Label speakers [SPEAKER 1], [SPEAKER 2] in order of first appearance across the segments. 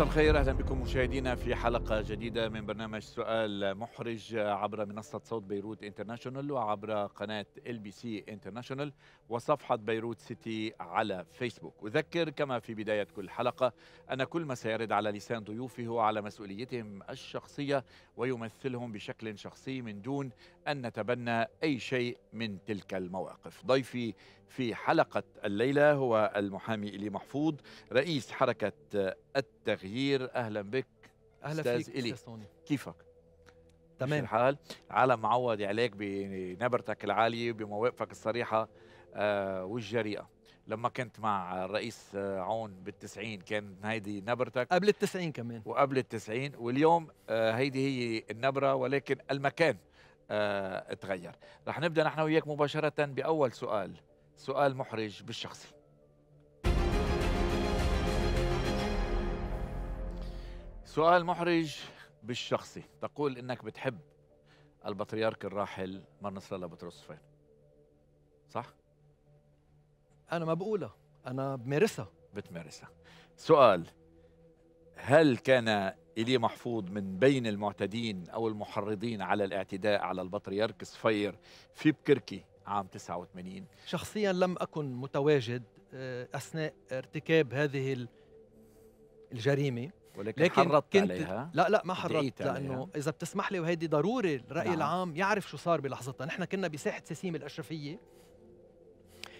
[SPEAKER 1] مساء الخير أهلا بكم مشاهدينا في حلقة جديدة من برنامج سؤال محرج عبر منصة صوت بيروت إنترناشونال وعبر قناة إل بي سي إنترناشونال وصفحة بيروت سيتي على فيسبوك. أذكر كما في بداية كل حلقة أن كل ما سيرد على لسان ضيوفه هو على مسؤوليتهم الشخصية ويمثلهم بشكل شخصي من دون أن نتبنى أي شيء من تلك المواقف. ضيفي في حلقة الليلة هو المحامي إيلي محفوض رئيس حركة التغيير. أهلا بك.
[SPEAKER 2] أهلا
[SPEAKER 1] أستاذ
[SPEAKER 2] فيك
[SPEAKER 1] إلي. كيفك؟
[SPEAKER 2] تمام.
[SPEAKER 1] الحال. العالم معود عليك بنبرتك العالية بمواقفك الصريحة آه والجريئة. لما كنت مع الرئيس آه، عون بالتسعين كان هيدي نبرتك.
[SPEAKER 2] قبل التسعين كمان.
[SPEAKER 1] وقبل التسعين واليوم آه هيدي هي النبرة ولكن المكان تغير رح نبدأ نحن وياك مباشرة بأول سؤال سؤال محرج بالشخصي. سؤال محرج بالشخصي. تقول إنك بتحب البطريرك الراحل مر نصر الله بطرس صفين صح؟
[SPEAKER 2] أنا ما بقولها. أنا بمارسها.
[SPEAKER 1] بتمارسها. سؤال هل كان إلي محفوظ من بين المعتدين أو المحرضين على الاعتداء على البطريرك صفير في بكركي عام 89
[SPEAKER 2] شخصيا لم أكن متواجد آه، أثناء ارتكاب هذه ال- الجريمة
[SPEAKER 1] ولكن
[SPEAKER 2] لكن
[SPEAKER 1] حرضت
[SPEAKER 2] كنت
[SPEAKER 1] عليها؟
[SPEAKER 2] لا لا ما حرضت. لأنه إذا بتسمح لي وهيدي ضروري الرأي
[SPEAKER 1] نعم.
[SPEAKER 2] العام يعرف شو صار بلحظتها. نحن كنا بساحة سسيم الأشرفية.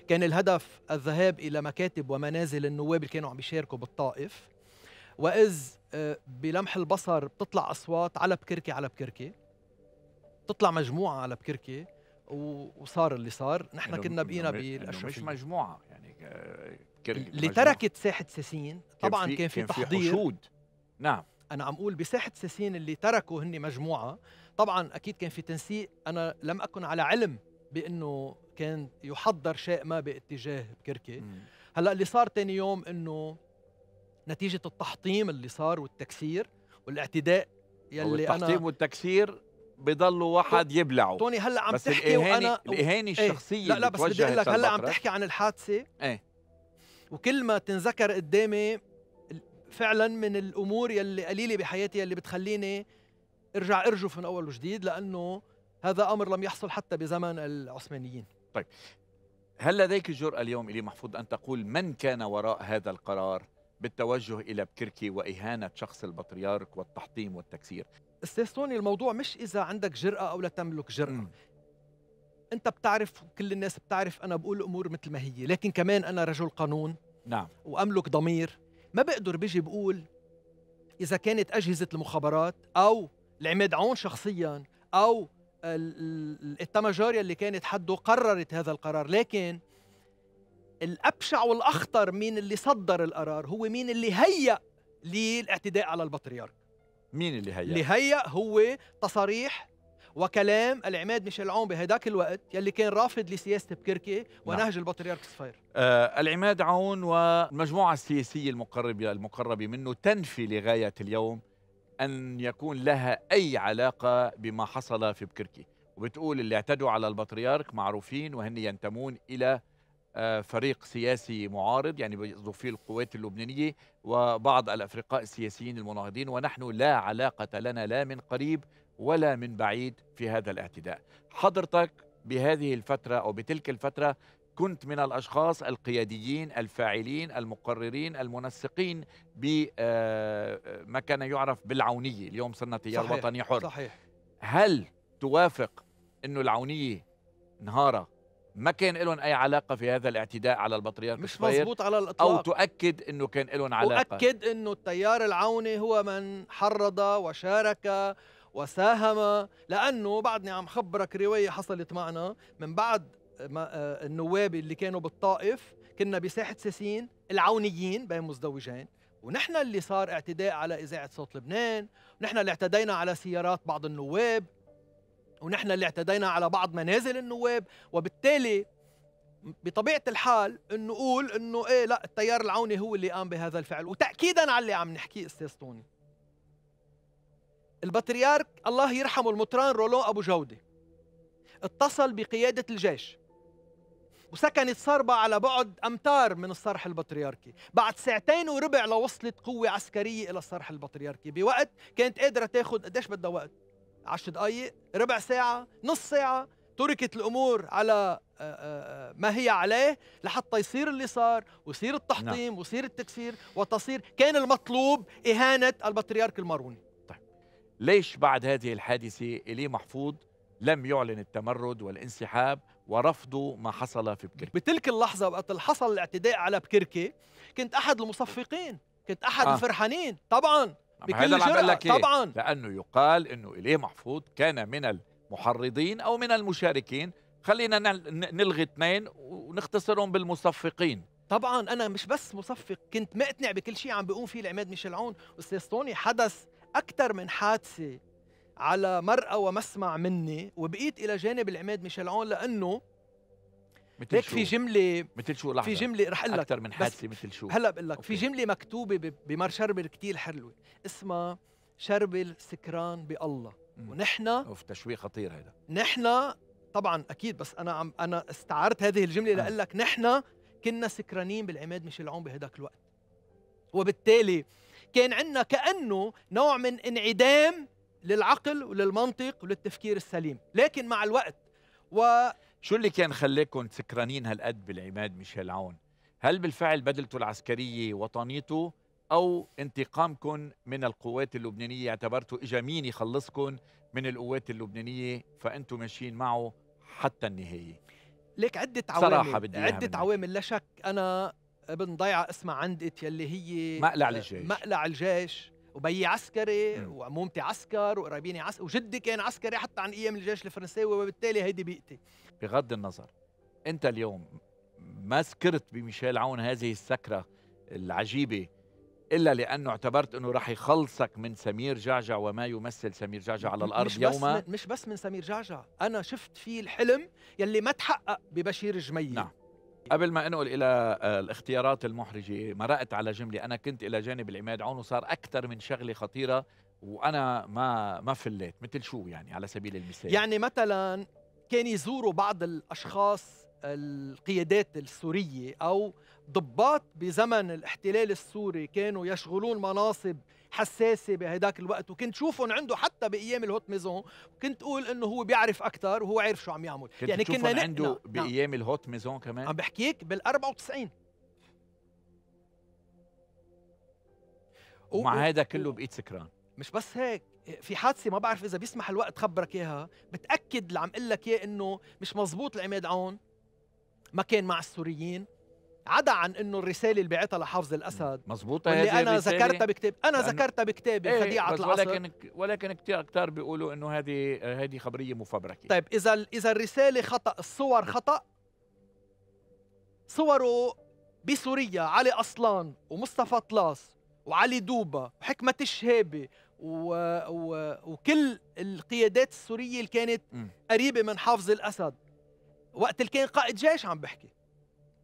[SPEAKER 2] كان الهدف الذهاب إلى مكاتب ومنازل النواب اللي كانوا عم بيشاركوا بالطائف. وإذ آه، بلمح البصر بتطلع أصوات على بكركي على بكركي تطلع مجموعة على بكركي وصار اللي صار. نحن كنا بقينا
[SPEAKER 1] إنه مش
[SPEAKER 2] بالاشرفيه
[SPEAKER 1] مجموعة يعني كركي
[SPEAKER 2] اللي
[SPEAKER 1] مجموعة.
[SPEAKER 2] تركت ساحة سسين طبعا كان في
[SPEAKER 1] كان في
[SPEAKER 2] تحضير.
[SPEAKER 1] حشود. نعم.
[SPEAKER 2] أنا عم أقول بساحة ساسين اللي تركوا هن مجموعة طبعا أكيد كان في تنسيق. أنا لم أكن على علم بأنه كان يحضر شيء ما باتجاه بكركي. هلأ اللي صار تاني يوم إنه نتيجة التحطيم اللي صار والتكسير والاعتداء يلي
[SPEAKER 1] والتحطيم
[SPEAKER 2] أنا
[SPEAKER 1] والتكسير بضلوا واحد يبلعه
[SPEAKER 2] توني هلأ عم
[SPEAKER 1] بس
[SPEAKER 2] تحكي
[SPEAKER 1] الإهانة
[SPEAKER 2] وأنا
[SPEAKER 1] الإهانة
[SPEAKER 2] إيه،
[SPEAKER 1] الشخصية
[SPEAKER 2] لا لا
[SPEAKER 1] اللي
[SPEAKER 2] بس بدي أقول لك هلأ عم تحكي عن الحادثة
[SPEAKER 1] إيه.
[SPEAKER 2] وكل ما تنذكر قدامي فعلا من الأمور يلي قليلة بحياتي يلي بتخليني أرجع أرجف من أول وجديد لأنه هذا أمر لم يحصل حتى بزمن العثمانيين.
[SPEAKER 1] هل لديك الجرأة اليوم إلي محفوظ أن تقول من كان وراء هذا القرار؟ بالتوجه إلى بكركي وإهانة شخص البطريرك والتحطيم والتكسير.
[SPEAKER 2] أستاذ الموضوع مش إذا عندك جرأة أو لا تملك جرأة.
[SPEAKER 1] مم.
[SPEAKER 2] أنت بتعرف وكل الناس بتعرف أنا بقول الأمور مثل ما هي لكن كمان أنا رجل قانون
[SPEAKER 1] نعم.
[SPEAKER 2] وأملك ضمير. ما بقدر بيجي بقول إذا كانت أجهزة المخابرات أو العماد عون شخصيا أو ال- ال- الاتماجار اللي كانت حده قررت هذا القرار. لكن الأبشع والأخطر مين اللي صدر القرار؟ هو مين اللي هيأ للاعتداء على البطريرك.
[SPEAKER 1] مين اللي هيأ؟
[SPEAKER 2] اللي هيأ هو تصاريح وكلام العماد ميشيل عون بهداك الوقت يلي كان رافض لسياسة بكركي ونهج البطريرك صفير
[SPEAKER 1] آه العماد عون والمجموعة السياسية المقربة المقربة منه تنفي لغاية اليوم أن يكون لها أي علاقة بما حصل في بكركي وبتقول اللي اعتدوا على البطريرك معروفين وهن ينتمون إلى آه، فريق سياسي معارض يعني فيه القوات اللبنانية وبعض الأفرقاء السياسيين المناهضين ونحن لا علاقة لنا لا من قريب ولا من بعيد في هذا الاعتداء. حضرتك بهذه الفترة أو بتلك الفترة كنت من الأشخاص القياديين الفاعلين المقررين المنسقين بما كان يعرف بالعونية. اليوم صرنا تيار وطني حر.
[SPEAKER 2] صحيح.
[SPEAKER 1] هل توافق إنه العونية نهارها ما كان لهم أي علاقة في هذا الاعتداء على البطريرك
[SPEAKER 2] مش مزبوط على
[SPEAKER 1] أو
[SPEAKER 2] الاطلاق
[SPEAKER 1] تؤكد إنه كان لهم علاقة؟
[SPEAKER 2] أؤكد أنه التيار العوني هو من حرض وشارك وساهم لأنه بعدني عم خبرك رواية حصلت معنا من بعد ما آه، النواب اللي كانوا بالطائف كنا بساحة ساسين العونيين بين مزدوجين ونحن اللي صار اعتداء على إذاعة صوت لبنان ونحن اللي اعتدينا على سيارات بعض النواب. ونحن اللي اعتدينا على بعض منازل النواب وبالتالي بطبيعة الحال انه نقول إنه إيه لا التيار العوني هو اللي قام بهذا الفعل. وتاكيدا على اللي عم نحكيه أستاذ طوني. البطريرك الله يرحمه المطران رولون أبو جودة اتصل بقيادة الجيش وسكنت صربة على بعد أمتار من الصرح البطريركي. بعد ساعتين وربع لوصلت قوة عسكرية إلى الصرح البطريركي. بوقت كانت قادرة تاخد قديش بدها وقت؟ عشر دقايق ربع ساعة نص ساعة تركت الأمور على آه، آه، ما هي عليه لحتى يصير اللي صار ويصير التحطيم ويصير التكسير وتصير كان المطلوب إهانة البطريرك الماروني
[SPEAKER 1] ليش بعد هذه الحادثة إلي محفوظ لم يعلن التمرد والانسحاب ورفضوا ما حصل في بكركي؟
[SPEAKER 2] بتلك اللحظة وقت حصل الاعتداء على بكركي كنت أحد المصفقين كنت أحد
[SPEAKER 1] آه.
[SPEAKER 2] الفرحانين طبعا. بكل
[SPEAKER 1] اللي عم بقول
[SPEAKER 2] جرأة
[SPEAKER 1] لك إيه؟
[SPEAKER 2] طبعا.
[SPEAKER 1] لأنه يقال أنه إليه محفوظ كان من المحرضين أو من المشاركين. خلينا نلغي اثنين ونختصرهم بالمصفقين.
[SPEAKER 2] طبعا أنا مش بس مصفق كنت مقتنع بكل شيء عم بيقوم فيه العماد ميشيل عون. أستاذ طوني حدث أكثر من حادثة على مرأى ومسمع مني وبقيت إلى جانب العماد ميشيل عون لأنه
[SPEAKER 1] مثل شو؟
[SPEAKER 2] في جمله
[SPEAKER 1] مثل شو؟ لحظة.
[SPEAKER 2] في جملة رح أقول لك
[SPEAKER 1] أكثر من حادثة مثل شو؟
[SPEAKER 2] هلأ بقول لك في. جملة مكتوبة بمر شربل كتير حلوة اسمها شربل سكران بالله. ونحن
[SPEAKER 1] أوف تشويه خطير هذا
[SPEAKER 2] نحن طبعا أكيد بس أنا عم أنا استعرت هذه
[SPEAKER 1] الجملة.
[SPEAKER 2] لأقول لك نحن كنا سكرانين بالعماد ميشيل عون بهداك الوقت. وبالتالي كان عندنا كأنه نوع من انعدام للعقل وللمنطق وللتفكير السليم. لكن مع الوقت و
[SPEAKER 1] شو اللي كان خليكم سكرانين هالقد بالعماد ميشيل عون؟ هل بالفعل بدلته العسكرية وطنيته أو انتقامكم من القوات اللبنانية اعتبرتوا إجا مين يخلصكم من القوات اللبنانية فأنتم ماشيين معه حتى النهاية
[SPEAKER 2] ليك عدة
[SPEAKER 1] صراحة
[SPEAKER 2] عوامل
[SPEAKER 1] بدي إياها
[SPEAKER 2] عدة. عوامل لا شك أنا ابن ضيعة اسمها عندت يلي هي
[SPEAKER 1] مقلع الجيش.
[SPEAKER 2] مقلع الجيش وبيي عسكري. وعمومتي عسكر وقرايبيني عسكر وجدي كان عسكري حتى عن أيام الجيش الفرنساوي وبالتالي هيدي بيئتي
[SPEAKER 1] بغض النظر أنت اليوم ما سكرت بميشيل عون هذه السكرة العجيبة إلا لأنه اعتبرت أنه رح يخلصك من سمير جعجع وما يمثل سمير جعجع على الأرض
[SPEAKER 2] مش بس
[SPEAKER 1] يوما
[SPEAKER 2] من مش بس من سمير جعجع أنا شفت فيه الحلم يلي ما تحقق ببشير جميل
[SPEAKER 1] نعم. قبل ما انقل إلى آه، الاختيارات المحرجة مرقت على جملة. أنا كنت إلى جانب العماد عون وصار أكثر من شغلة خطيرة وأنا ما ما فليت مثل شو يعني على سبيل المثال؟
[SPEAKER 2] يعني مثلا كان يزوروا بعض الأشخاص القيادات السورية أو ضباط بزمن الاحتلال السوري كانوا يشغلون مناصب حساسه بهداك الوقت. وكنت شوفهم عنده حتى بأيام ال Haute Maison. وكنت أقول إنه هو بيعرف أكثر وهو عارف شو عم يعمل.
[SPEAKER 1] كنت
[SPEAKER 2] يعني كنا
[SPEAKER 1] عنده
[SPEAKER 2] نعم. بأيام
[SPEAKER 1] ال Haute Maison كمان؟
[SPEAKER 2] عم بحكيك بال 94
[SPEAKER 1] ومع هذا كله بقيت سكران.
[SPEAKER 2] مش بس هيك في حادثة ما بعرف إذا بيسمح الوقت خبرك إياها. بتأكد اللي عم أقول لك إياه إنه مش مزبوط العماد عون. ما كان مع السوريين. عدا عن إنه الرسالة اللي بعتها لحافظ الأسد
[SPEAKER 1] مزبوطه
[SPEAKER 2] واللي
[SPEAKER 1] هذه
[SPEAKER 2] أنا
[SPEAKER 1] الرسالة؟
[SPEAKER 2] ذكرتها بكتاب
[SPEAKER 1] أنا
[SPEAKER 2] ذكرتها بكتابي
[SPEAKER 1] إيه
[SPEAKER 2] خديعه
[SPEAKER 1] بس
[SPEAKER 2] العصر.
[SPEAKER 1] ولكن ولكن كثير كثار بيقولوا إنه هذه هذه خبرية مفبركة.
[SPEAKER 2] طيب إذا إذا الرسالة خطأ الصور خطأ صوره بسوريا علي أصلان ومصطفى طلاس وعلي دوبا وحكمة الشهابي و... و... وكل القيادات السورية اللي كانت
[SPEAKER 1] مم.
[SPEAKER 2] قريبة من حافظ الأسد. وقت اللي كان قائد جيش عم بحكي.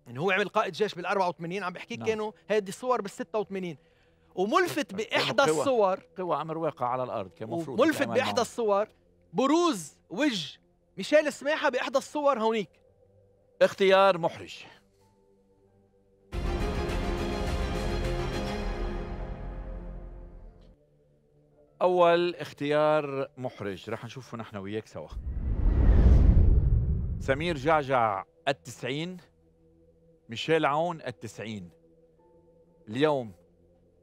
[SPEAKER 2] يعني هو عمل قائد جيش بال 84 عم بحكي
[SPEAKER 1] نعم.
[SPEAKER 2] كانوا هذه الصور بال 86 وملفت
[SPEAKER 1] كانوا
[SPEAKER 2] بإحدى
[SPEAKER 1] قوى.
[SPEAKER 2] الصور.
[SPEAKER 1] قوى أمر واقع على الأرض كان مفروض
[SPEAKER 2] ملفت
[SPEAKER 1] بإحدى.
[SPEAKER 2] الصور. بروز وجه ميشيل سماحه بإحدى الصور هونيك.
[SPEAKER 1] اختيار محرج. أول اختيار محرج. رح نشوفه نحن وياك سوا. سمير جعجع التسعين. ميشيل عون التسعين. اليوم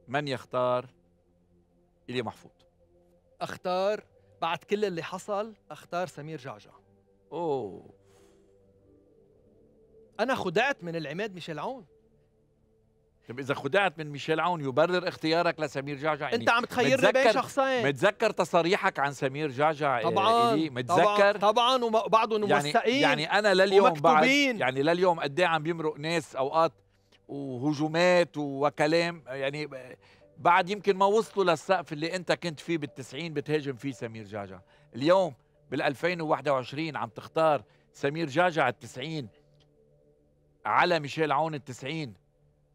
[SPEAKER 1] من يختار إلي محفوظ؟
[SPEAKER 2] أختار بعد كل اللي حصل أختار سمير جعجع.
[SPEAKER 1] أوه.
[SPEAKER 2] أنا خدعت من العماد ميشيل عون.
[SPEAKER 1] طب إذا خدعت من ميشيل عون يبرر اختيارك لسمير جعجع يعني
[SPEAKER 2] انت عم تخيرني بين شخصين.
[SPEAKER 1] متذكر تصاريحك عن سمير جعجع إيه،
[SPEAKER 2] طبعا
[SPEAKER 1] إلي
[SPEAKER 2] طبعا
[SPEAKER 1] متذكر
[SPEAKER 2] طبعا وبعضهم
[SPEAKER 1] يعني
[SPEAKER 2] موثقين
[SPEAKER 1] يعني أنا لليوم بعد. يعني لليوم قد إيه عم بيمرق ناس أوقات وهجومات وكلام يعني بعد يمكن ما وصلوا للسقف اللي أنت كنت فيه بالتسعين بتهاجم فيه سمير جعجع. اليوم بال 2021 عم تختار سمير جعجع التسعين على ميشيل عون التسعين.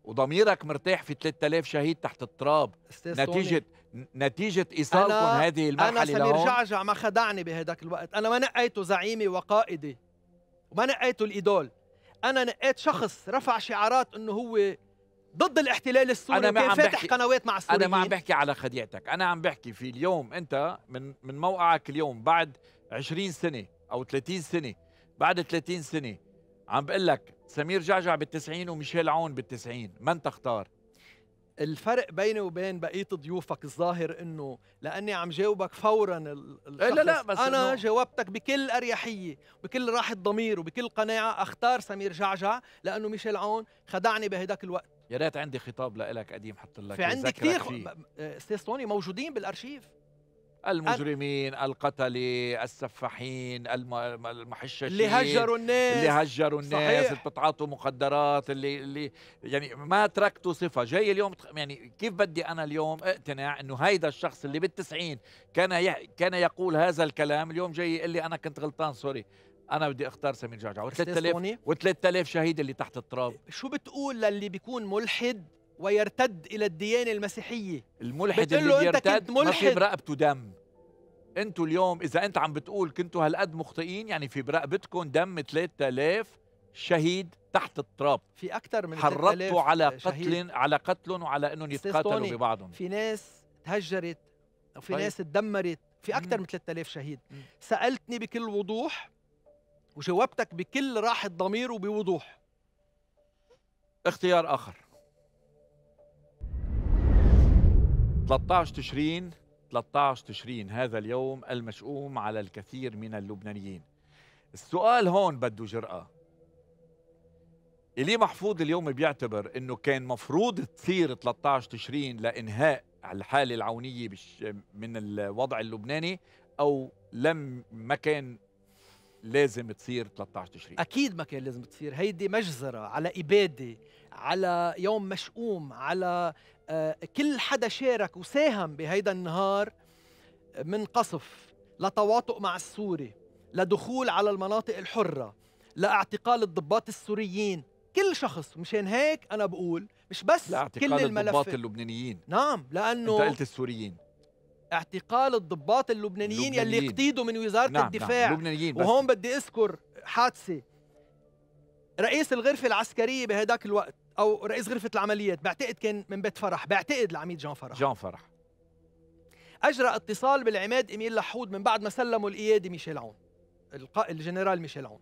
[SPEAKER 1] وضميرك مرتاح في 3000 شهيد تحت التراب.
[SPEAKER 2] أستاذ توني،
[SPEAKER 1] نتيجة نتيجة إيصالكم
[SPEAKER 2] أنا-
[SPEAKER 1] هذه
[SPEAKER 2] أنا
[SPEAKER 1] المرحلة
[SPEAKER 2] سمير
[SPEAKER 1] لهون.
[SPEAKER 2] جعجع ما خدعني بهداك الوقت. أنا ما نقيته زعيمي وقائدي وما نقيته الإيدول. أنا نقيت شخص رفع شعارات إنه هو ضد الاحتلال السوري
[SPEAKER 1] أنا ما
[SPEAKER 2] وكان
[SPEAKER 1] عم
[SPEAKER 2] فاتح
[SPEAKER 1] بحكي-
[SPEAKER 2] قنوات مع السوريين
[SPEAKER 1] أنا ما عم بحكي على خديعتك. أنا عم بحكي في اليوم أنت من من موقعك اليوم بعد 20 سنة أو 30 سنة بعد 30 سنة عم بقول لك سمير جعجع بال90 وميشيل عون بال90 من تختار؟
[SPEAKER 2] الفرق بيني وبين بقية ضيوفك الظاهر إنه لأني عم جاوبك فورا ال- الشخص.
[SPEAKER 1] لا، لا، بس
[SPEAKER 2] أنا
[SPEAKER 1] إنه-
[SPEAKER 2] جاوبتك بكل أريحية بكل راحة ضمير وبكل قناعة. أختار سمير جعجع لأنه ميشيل عون خدعني بهداك الوقت.
[SPEAKER 1] يا ريت عندي خطاب لك قديم حط لك
[SPEAKER 2] في عندي كثير أستاذ سوني موجودين بالأرشيف.
[SPEAKER 1] المجرمين القتله السفاحين الم- المحششين
[SPEAKER 2] اللي هجروا الناس.
[SPEAKER 1] اللي هجروا الناس
[SPEAKER 2] صحيح.
[SPEAKER 1] اللي بتتعاطوا مخدرات اللي اللي يعني ما تركتوا صفة. جاي اليوم يعني كيف بدي أنا اليوم اقتنع إنه هيدا الشخص اللي بالتسعين كان ي... كان يقول هذا الكلام؟ اليوم جاي يقول لي أنا كنت غلطان سوري. أنا بدي أختار سمير جعجع.
[SPEAKER 2] أستاذ
[SPEAKER 1] و3000
[SPEAKER 2] سوني؟
[SPEAKER 1] و3000 شهيد اللي تحت التراب.
[SPEAKER 2] شو بتقول للي بيكون ملحد ويرتد إلى الديانة المسيحية؟
[SPEAKER 1] الملحد اللي بيرتد
[SPEAKER 2] كنت
[SPEAKER 1] ما في
[SPEAKER 2] ملحد.
[SPEAKER 1] برقبته دم. أنتوا اليوم إذا أنت عم بتقول كنتوا هالقد مخطئين يعني في برقبتكم دم 3000 شهيد تحت التراب
[SPEAKER 2] في أكثر من 3000
[SPEAKER 1] حرضتوا على. قتل على قتلهم وعلى
[SPEAKER 2] إنهم
[SPEAKER 1] يتقاتلوا ببعضهم
[SPEAKER 2] في ناس تهجرت وفي
[SPEAKER 1] طيب.
[SPEAKER 2] ناس تدمرت في
[SPEAKER 1] أكثر.
[SPEAKER 2] من 3000 شهيد
[SPEAKER 1] مم.
[SPEAKER 2] سألتني بكل وضوح وجاوبتك بكل راحة ضمير وبوضوح
[SPEAKER 1] اختيار آخر 13 تشرين 13 تشرين هذا اليوم المشؤوم على الكثير من اللبنانيين. السؤال هون بده جرأة. إلي محفوظ اليوم بيعتبر إنه كان مفروض تصير 13 تشرين لإنهاء الحالة العونية بش من الوضع اللبناني أو لم ما كان لازم تصير 13 تشرين؟
[SPEAKER 2] أكيد ما كان لازم تصير. هيدي مجزرة على إبادة على يوم مشؤوم على كل حدا شارك وساهم بهيدا النهار من قصف لتواطؤ مع السوري لدخول على المناطق الحرة لاعتقال الضباط السوريين. كل شخص مشان هيك أنا بقول مش بس كل
[SPEAKER 1] لاعتقال الضباط اللبنانيين.
[SPEAKER 2] نعم
[SPEAKER 1] أنت
[SPEAKER 2] لأنه
[SPEAKER 1] قلت السوريين.
[SPEAKER 2] اعتقال الضباط اللبنانيين يلي
[SPEAKER 1] اللبنانيين.
[SPEAKER 2] اقتيدوا من وزارة
[SPEAKER 1] نعم
[SPEAKER 2] الدفاع.
[SPEAKER 1] نعم لبنانيين بس.
[SPEAKER 2] وهون بدي أذكر حادثة. رئيس الغرفة العسكرية بهداك الوقت. أو رئيس غرفة العمليات بعتقد كان من بيت فرح بعتقد العميد جان فرح.
[SPEAKER 1] جان فرح.
[SPEAKER 2] أجرى اتصال بالعماد إيميل لحود من بعد ما سلموا القياده ميشيل عون الجنرال ميشيل عون.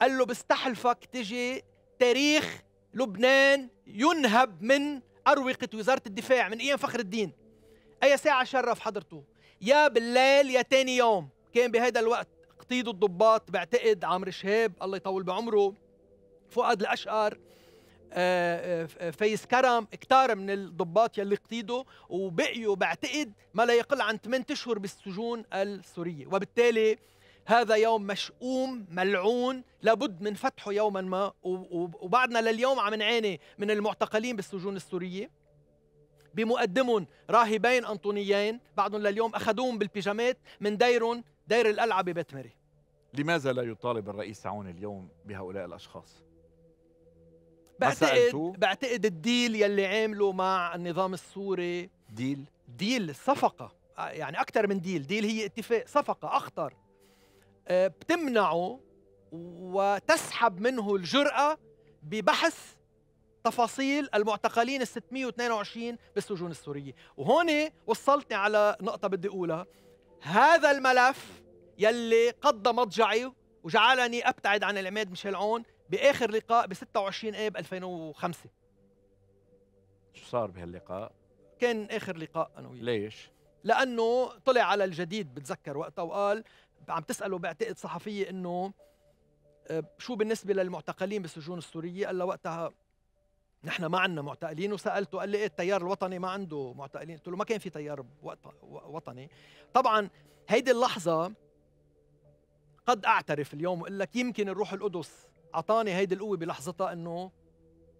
[SPEAKER 2] قال له بستحلفك تجي تاريخ لبنان ينهب من أروقة وزارة الدفاع من أيام فخر الدين. أي ساعة شرف حضرته. يا بالليل يا تاني يوم. كان بهذا الوقت اقتيدوا الضباط بعتقد عمرو شهاب الله يطول بعمره فؤاد الأشقر فايز كرم كتار من الضباط يلي اقتيدوا وبقيوا بعتقد ما لا يقل عن 8 أشهر بالسجون السورية. وبالتالي هذا يوم مشؤوم ملعون لابد من فتحه يوما ما. وبعدنا لليوم عم نعاني من المعتقلين بالسجون السورية. بمقدمهم راهبين أنطونيين بعدهم لليوم أخذوهم بالبيجامات من ديرهم دير القلعه ببيت مري
[SPEAKER 1] لماذا لا يطالب الرئيس عون اليوم بهؤلاء الأشخاص؟
[SPEAKER 2] بعتقد؟ بعتقد ال deal يلي عامله مع النظام السوري.
[SPEAKER 1] deal؟
[SPEAKER 2] deal الصفقة آه، يعني أكثر من deal. deal هي اتفاق صفقة أخطر. آه، بتمنعه وتسحب منه الجرأة ببحث تفاصيل المعتقلين ال 622 بالسجون السورية. وهون وصلتني على نقطة بدي أقولها. هذا الملف يلي قضى مضجعي وجعلني أبتعد عن العماد ميشيل عون بآخر لقاء ب 26 آب 2005
[SPEAKER 1] شو صار بهاللقاء؟
[SPEAKER 2] كان آخر لقاء أنا وياه.
[SPEAKER 1] ليش؟
[SPEAKER 2] لأنه طلع على الجديد بتذكر وقتها وقال عم تسأله بعتقد صحفية إنه آه، شو بالنسبة للمعتقلين بالسجون السورية؟ قال له وقتها نحن ما عندنا معتقلين. وسألته قال لي إيه التيار الوطني ما عنده معتقلين. قلت له ما كان في تيار وطني. طبعا هيدي اللحظة قد أعترف اليوم واقول لك يمكن الروح القدس أعطاني هيدي القوة بلحظتها إنه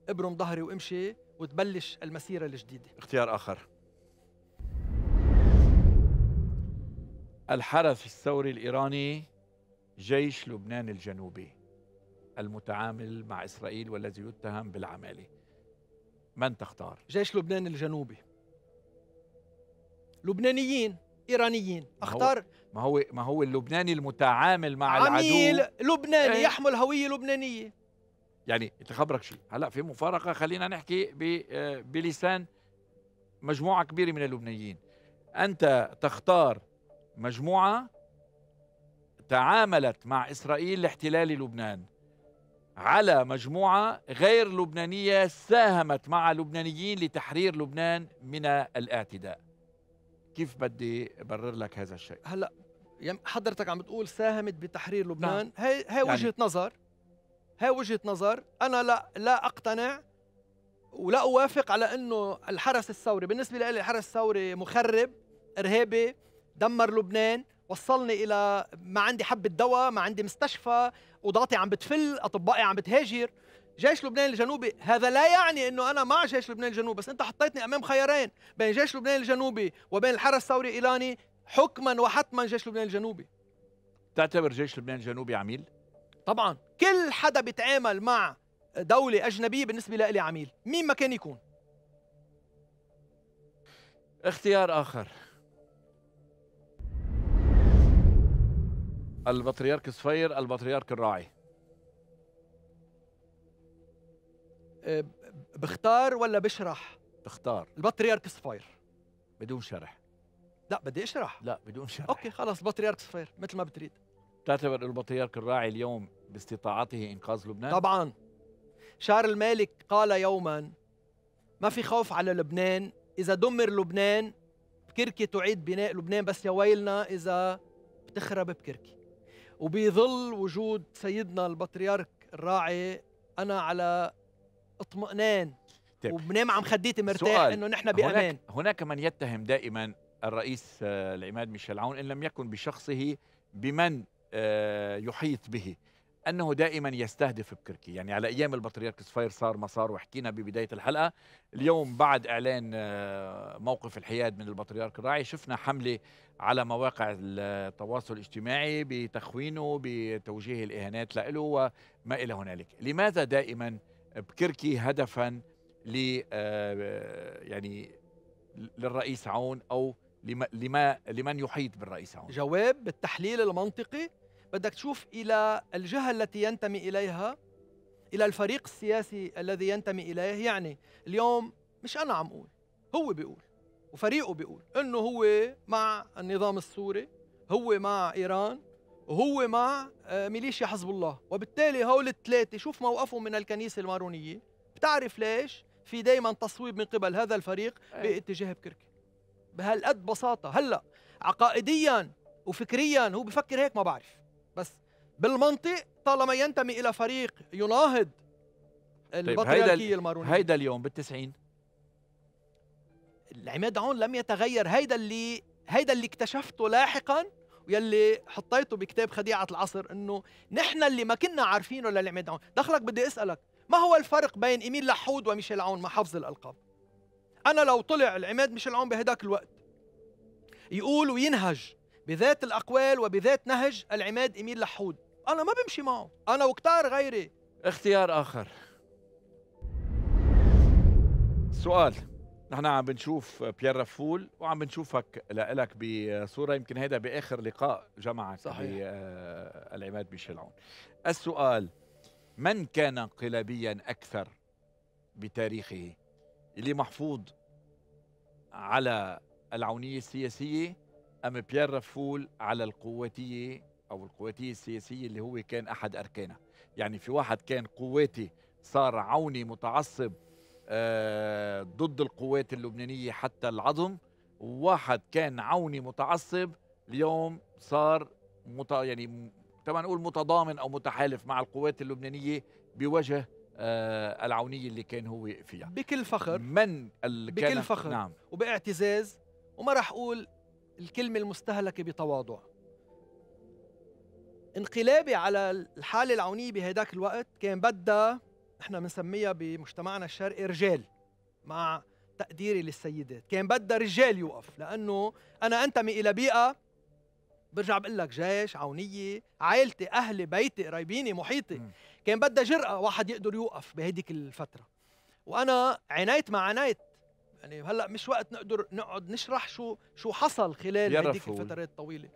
[SPEAKER 2] ابرم ظهري وامشي وتبلش المسيرة الجديدة.
[SPEAKER 1] اختيار آخر. الحرس الثوري الإيراني جيش لبنان الجنوبي المتعامل مع إسرائيل والذي يتهم بالعماله من تختار؟
[SPEAKER 2] جيش لبنان الجنوبي. لبنانيين
[SPEAKER 1] إيرانيين.
[SPEAKER 2] أختار
[SPEAKER 1] ما هو ما هو اللبناني المتعامل مع
[SPEAKER 2] عميل
[SPEAKER 1] العدو
[SPEAKER 2] لبناني
[SPEAKER 1] إيه.
[SPEAKER 2] يحمل هوية لبنانية.
[SPEAKER 1] يعني تخبرك شيء. هلا في مفارقة خلينا نحكي آه، بلسان مجموعة كبيرة من اللبنانيين. أنت تختار مجموعة تعاملت مع إسرائيل لاحتلال لبنان على مجموعة غير لبنانية ساهمت مع لبنانيين لتحرير لبنان من الاعتداء. كيف بدي أبرر لك هذا الشيء؟
[SPEAKER 2] هلا حضرتك عم بتقول ساهمت بتحرير لبنان.
[SPEAKER 1] نعم.
[SPEAKER 2] هي هي
[SPEAKER 1] يعني-
[SPEAKER 2] وجهة نظر. هي وجهة نظر. أنا لا لا أقتنع ولا أوافق على إنه الحرس الثوري بالنسبة لي الحرس الثوري مخرب إرهابي دمر لبنان وصلني إلى ما عندي حبة دواء ما عندي مستشفى اوضاتي عم بتفل أطبائي عم بتهاجر. جيش لبنان الجنوبي هذا لا يعني إنه أنا مع جيش لبنان الجنوبي بس أنت حطيتني أمام خيارين بين جيش لبنان الجنوبي وبين الحرس الثوري إيراني حكما وحتما جيش لبنان الجنوبي.
[SPEAKER 1] تعتبر جيش لبنان الجنوبي عميل؟
[SPEAKER 2] طبعا. كل حدا بيتعامل مع دولة أجنبية بالنسبة لي عميل مين ما كان يكون.
[SPEAKER 1] اختيار آخر. البطريرك صفير البطريرك الراعي.
[SPEAKER 2] أه، بختار ولا بشرح؟
[SPEAKER 1] اختار
[SPEAKER 2] البطريرك صفير
[SPEAKER 1] بدون شرح.
[SPEAKER 2] لا بدي أشرح.
[SPEAKER 1] لا بدون شرح.
[SPEAKER 2] أوكي خلص البطريرك صفير مثل ما بتريد.
[SPEAKER 1] تعتبر البطريرك الراعي اليوم باستطاعته إنقاذ لبنان؟
[SPEAKER 2] طبعا. شارل المالك قال يوما ما في خوف على لبنان. إذا دمر لبنان بكركي تعيد بناء لبنان. بس يا ويلنا إذا بتخرب بكركي. وبظل وجود سيدنا البطريرك الراعي. أنا على اطمئنان.
[SPEAKER 1] طيب.
[SPEAKER 2] وبنام عم خديتي مرتاح. إنه نحن بأمان.
[SPEAKER 1] هناك, هناك من يتهم دائما الرئيس آه، العماد ميشيل عون إن لم يكن بشخصه بمن آه، يحيط به. أنه دائما يستهدف بكركي. يعني على أيام البطريرك صفير صار ما صار وحكينا ببداية الحلقة. اليوم بعد إعلان آه، موقف الحياد من البطريرك الراعي شفنا حملة على مواقع التواصل الاجتماعي بتخوينه بتوجيه الإهانات له وما إلى هنالك. لماذا دائما بكركي هدفا ل يعني للرئيس عون أو لما لما لمن يحيط بالرئيس عون
[SPEAKER 2] جواب بالتحليل المنطقي. بدك تشوف إلى الجهة التي ينتمي إليها إلى الفريق السياسي الذي ينتمي إليه. يعني اليوم مش أنا عم أقول هو بيقول وفريقه بيقول إنه هو مع النظام السوري هو مع إيران وهو مع آه، ميليشيا حزب الله. وبالتالي هول الثلاثة شوف موقفهم من الكنيسة المارونية. بتعرف ليش؟ في دائما تصويب من قبل هذا الفريق باتجاه بكركي. بهالقد بساطة. هلأ عقائديا وفكريا هو بفكر هيك ما بعرف. بس بالمنطق طالما ينتمي إلى فريق يناهض البطريركيه المارونية.
[SPEAKER 1] هيدا اليوم بالتسعين؟
[SPEAKER 2] العماد عون لم يتغير. هيدا اللي هيدا اللي اكتشفته لاحقا ويلي حطيته بكتاب خديعة العصر إنه نحن اللي ما كنا عارفينه للعماد عون دخلك بدي أسألك ما هو الفرق بين إيميل لحود وميشيل عون مع حفظ الألقاب؟ أنا لو طلع العماد ميشيل عون بهداك الوقت. يقول وينهج بذات الأقوال وبذات نهج العماد إيميل لحود. أنا ما بمشي معه. أنا وكتار غيري.
[SPEAKER 1] اختيار آخر. سؤال. نحن عم بنشوف بيير رفول وعم بنشوفك لك بصورة يمكن هذا بآخر لقاء جمعك
[SPEAKER 2] صحيح.
[SPEAKER 1] بالعماد ميشيل عون السؤال من كان انقلابيا أكثر بتاريخه؟ اللي محفوظ على العونية السياسية أم بيير رفول على القواتية أو القواتية السياسية اللي هو كان أحد أركانها؟ يعني في واحد كان قواتي صار عوني متعصب آه، ضد القوات اللبنانية حتى العظم وواحد كان عوني متعصب اليوم صار مت... يعني طبعا نقول متضامن أو متحالف مع القوات اللبنانية بوجه آه العونية اللي كان هو فيها.
[SPEAKER 2] بكل فخر.
[SPEAKER 1] من.
[SPEAKER 2] بكل
[SPEAKER 1] كان
[SPEAKER 2] فخر.
[SPEAKER 1] نعم.
[SPEAKER 2] وباعتزاز. وما راح أقول الكلمة المستهلكة بتواضع. انقلابي على الحالة العونية بهداك الوقت كان بدها إحنا بنسميها بمجتمعنا الشرقي رجال مع تقديري للسيدات. كان بدها رجال يوقف لأنه أنا أنتمي إلى بيئة برجع بقول لك جيش عونية عائلتي أهلي بيتي قرايبيني محيطي. كان بدها جرأة واحد يقدر يوقف بهديك الفترة. وأنا عنيت مع عنيت يعني هلأ مش وقت نقدر نقعد نشرح شو شو حصل خلال
[SPEAKER 1] رفول.
[SPEAKER 2] الفترات الطويلة.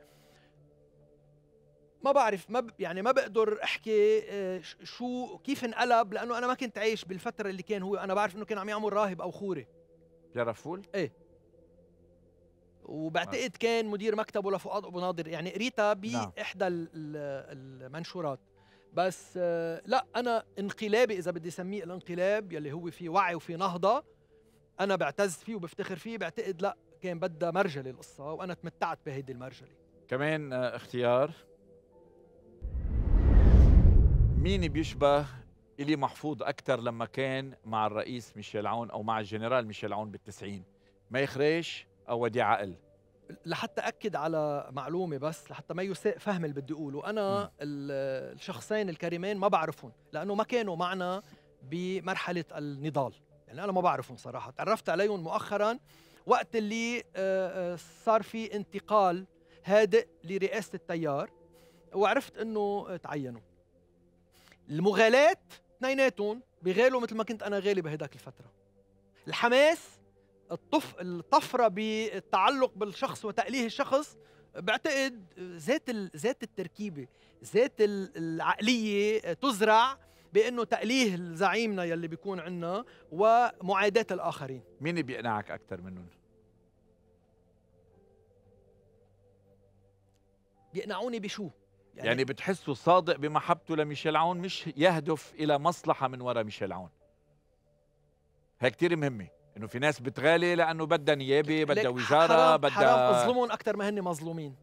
[SPEAKER 2] ما بعرف ما ب... يعني ما بقدر أحكي آه، شو كيف انقلب لأنه أنا ما كنت عايش بالفترة اللي كان هو. أنا بعرف إنه كان عم يعمل راهب أو خوري.
[SPEAKER 1] بيعرف فول
[SPEAKER 2] وبعتقد كان مدير مكتبه لفؤاد أبو ناظر يعني قريتها
[SPEAKER 1] نعم.
[SPEAKER 2] بإحدى ال- ال- المنشورات. بس آه، لا أنا انقلابي إذا بدي أسميه الانقلاب يلي هو فيه وعي وفيه نهضة أنا بعتز فيه وبفتخر فيه بعتقد لا كان بدها مرجله القصة وأنا تمتعت بهيدي المرجلة.
[SPEAKER 1] كمان آه، اختيار. مين بيشبه إلي محفوظ أكثر لما كان مع الرئيس ميشيل عون أو مع الجنرال ميشيل عون بالتسعين؟ ما يخريش وديع عقل
[SPEAKER 2] لحتى أكد على معلومة بس لحتى ما يساء فهم اللي بدي أقوله.
[SPEAKER 1] أنا.
[SPEAKER 2] ال- الشخصين الكريمين ما بعرفهم لأنه ما كانوا معنا بمرحلة النضال. يعني أنا ما بعرفهم صراحة. تعرفت عليهم مؤخرا وقت اللي آه، آه، صار في انتقال هادئ لرئاسة التيار وعرفت إنه تعينوا. المغالاة اثنيناتهم بغالوا مثل ما كنت أنا غالي بهداك الفترة. الحماس الطف الطفرة بالتعلق بالشخص وتأليه الشخص بعتقد ذات ال- ذات التركيبة ذات ال- العقلية تزرع بأنه تأليه زعيمنا يلي بيكون عندنا ومعاداة الآخرين.
[SPEAKER 1] مين بيقنعك أكثر منهم؟
[SPEAKER 2] بيقنعوني بشو؟
[SPEAKER 1] يعني, يعني بتحسه صادق بمحبته لميشيل عون مش يهدف إلى مصلحة من وراء ميشيل عون. هي كتير مهمة. إنه في ناس بتغالي لأنه بدها نيابة بدها
[SPEAKER 2] حرام,
[SPEAKER 1] بدها
[SPEAKER 2] حرام أظلمهم أكثر ما هن مظلومين.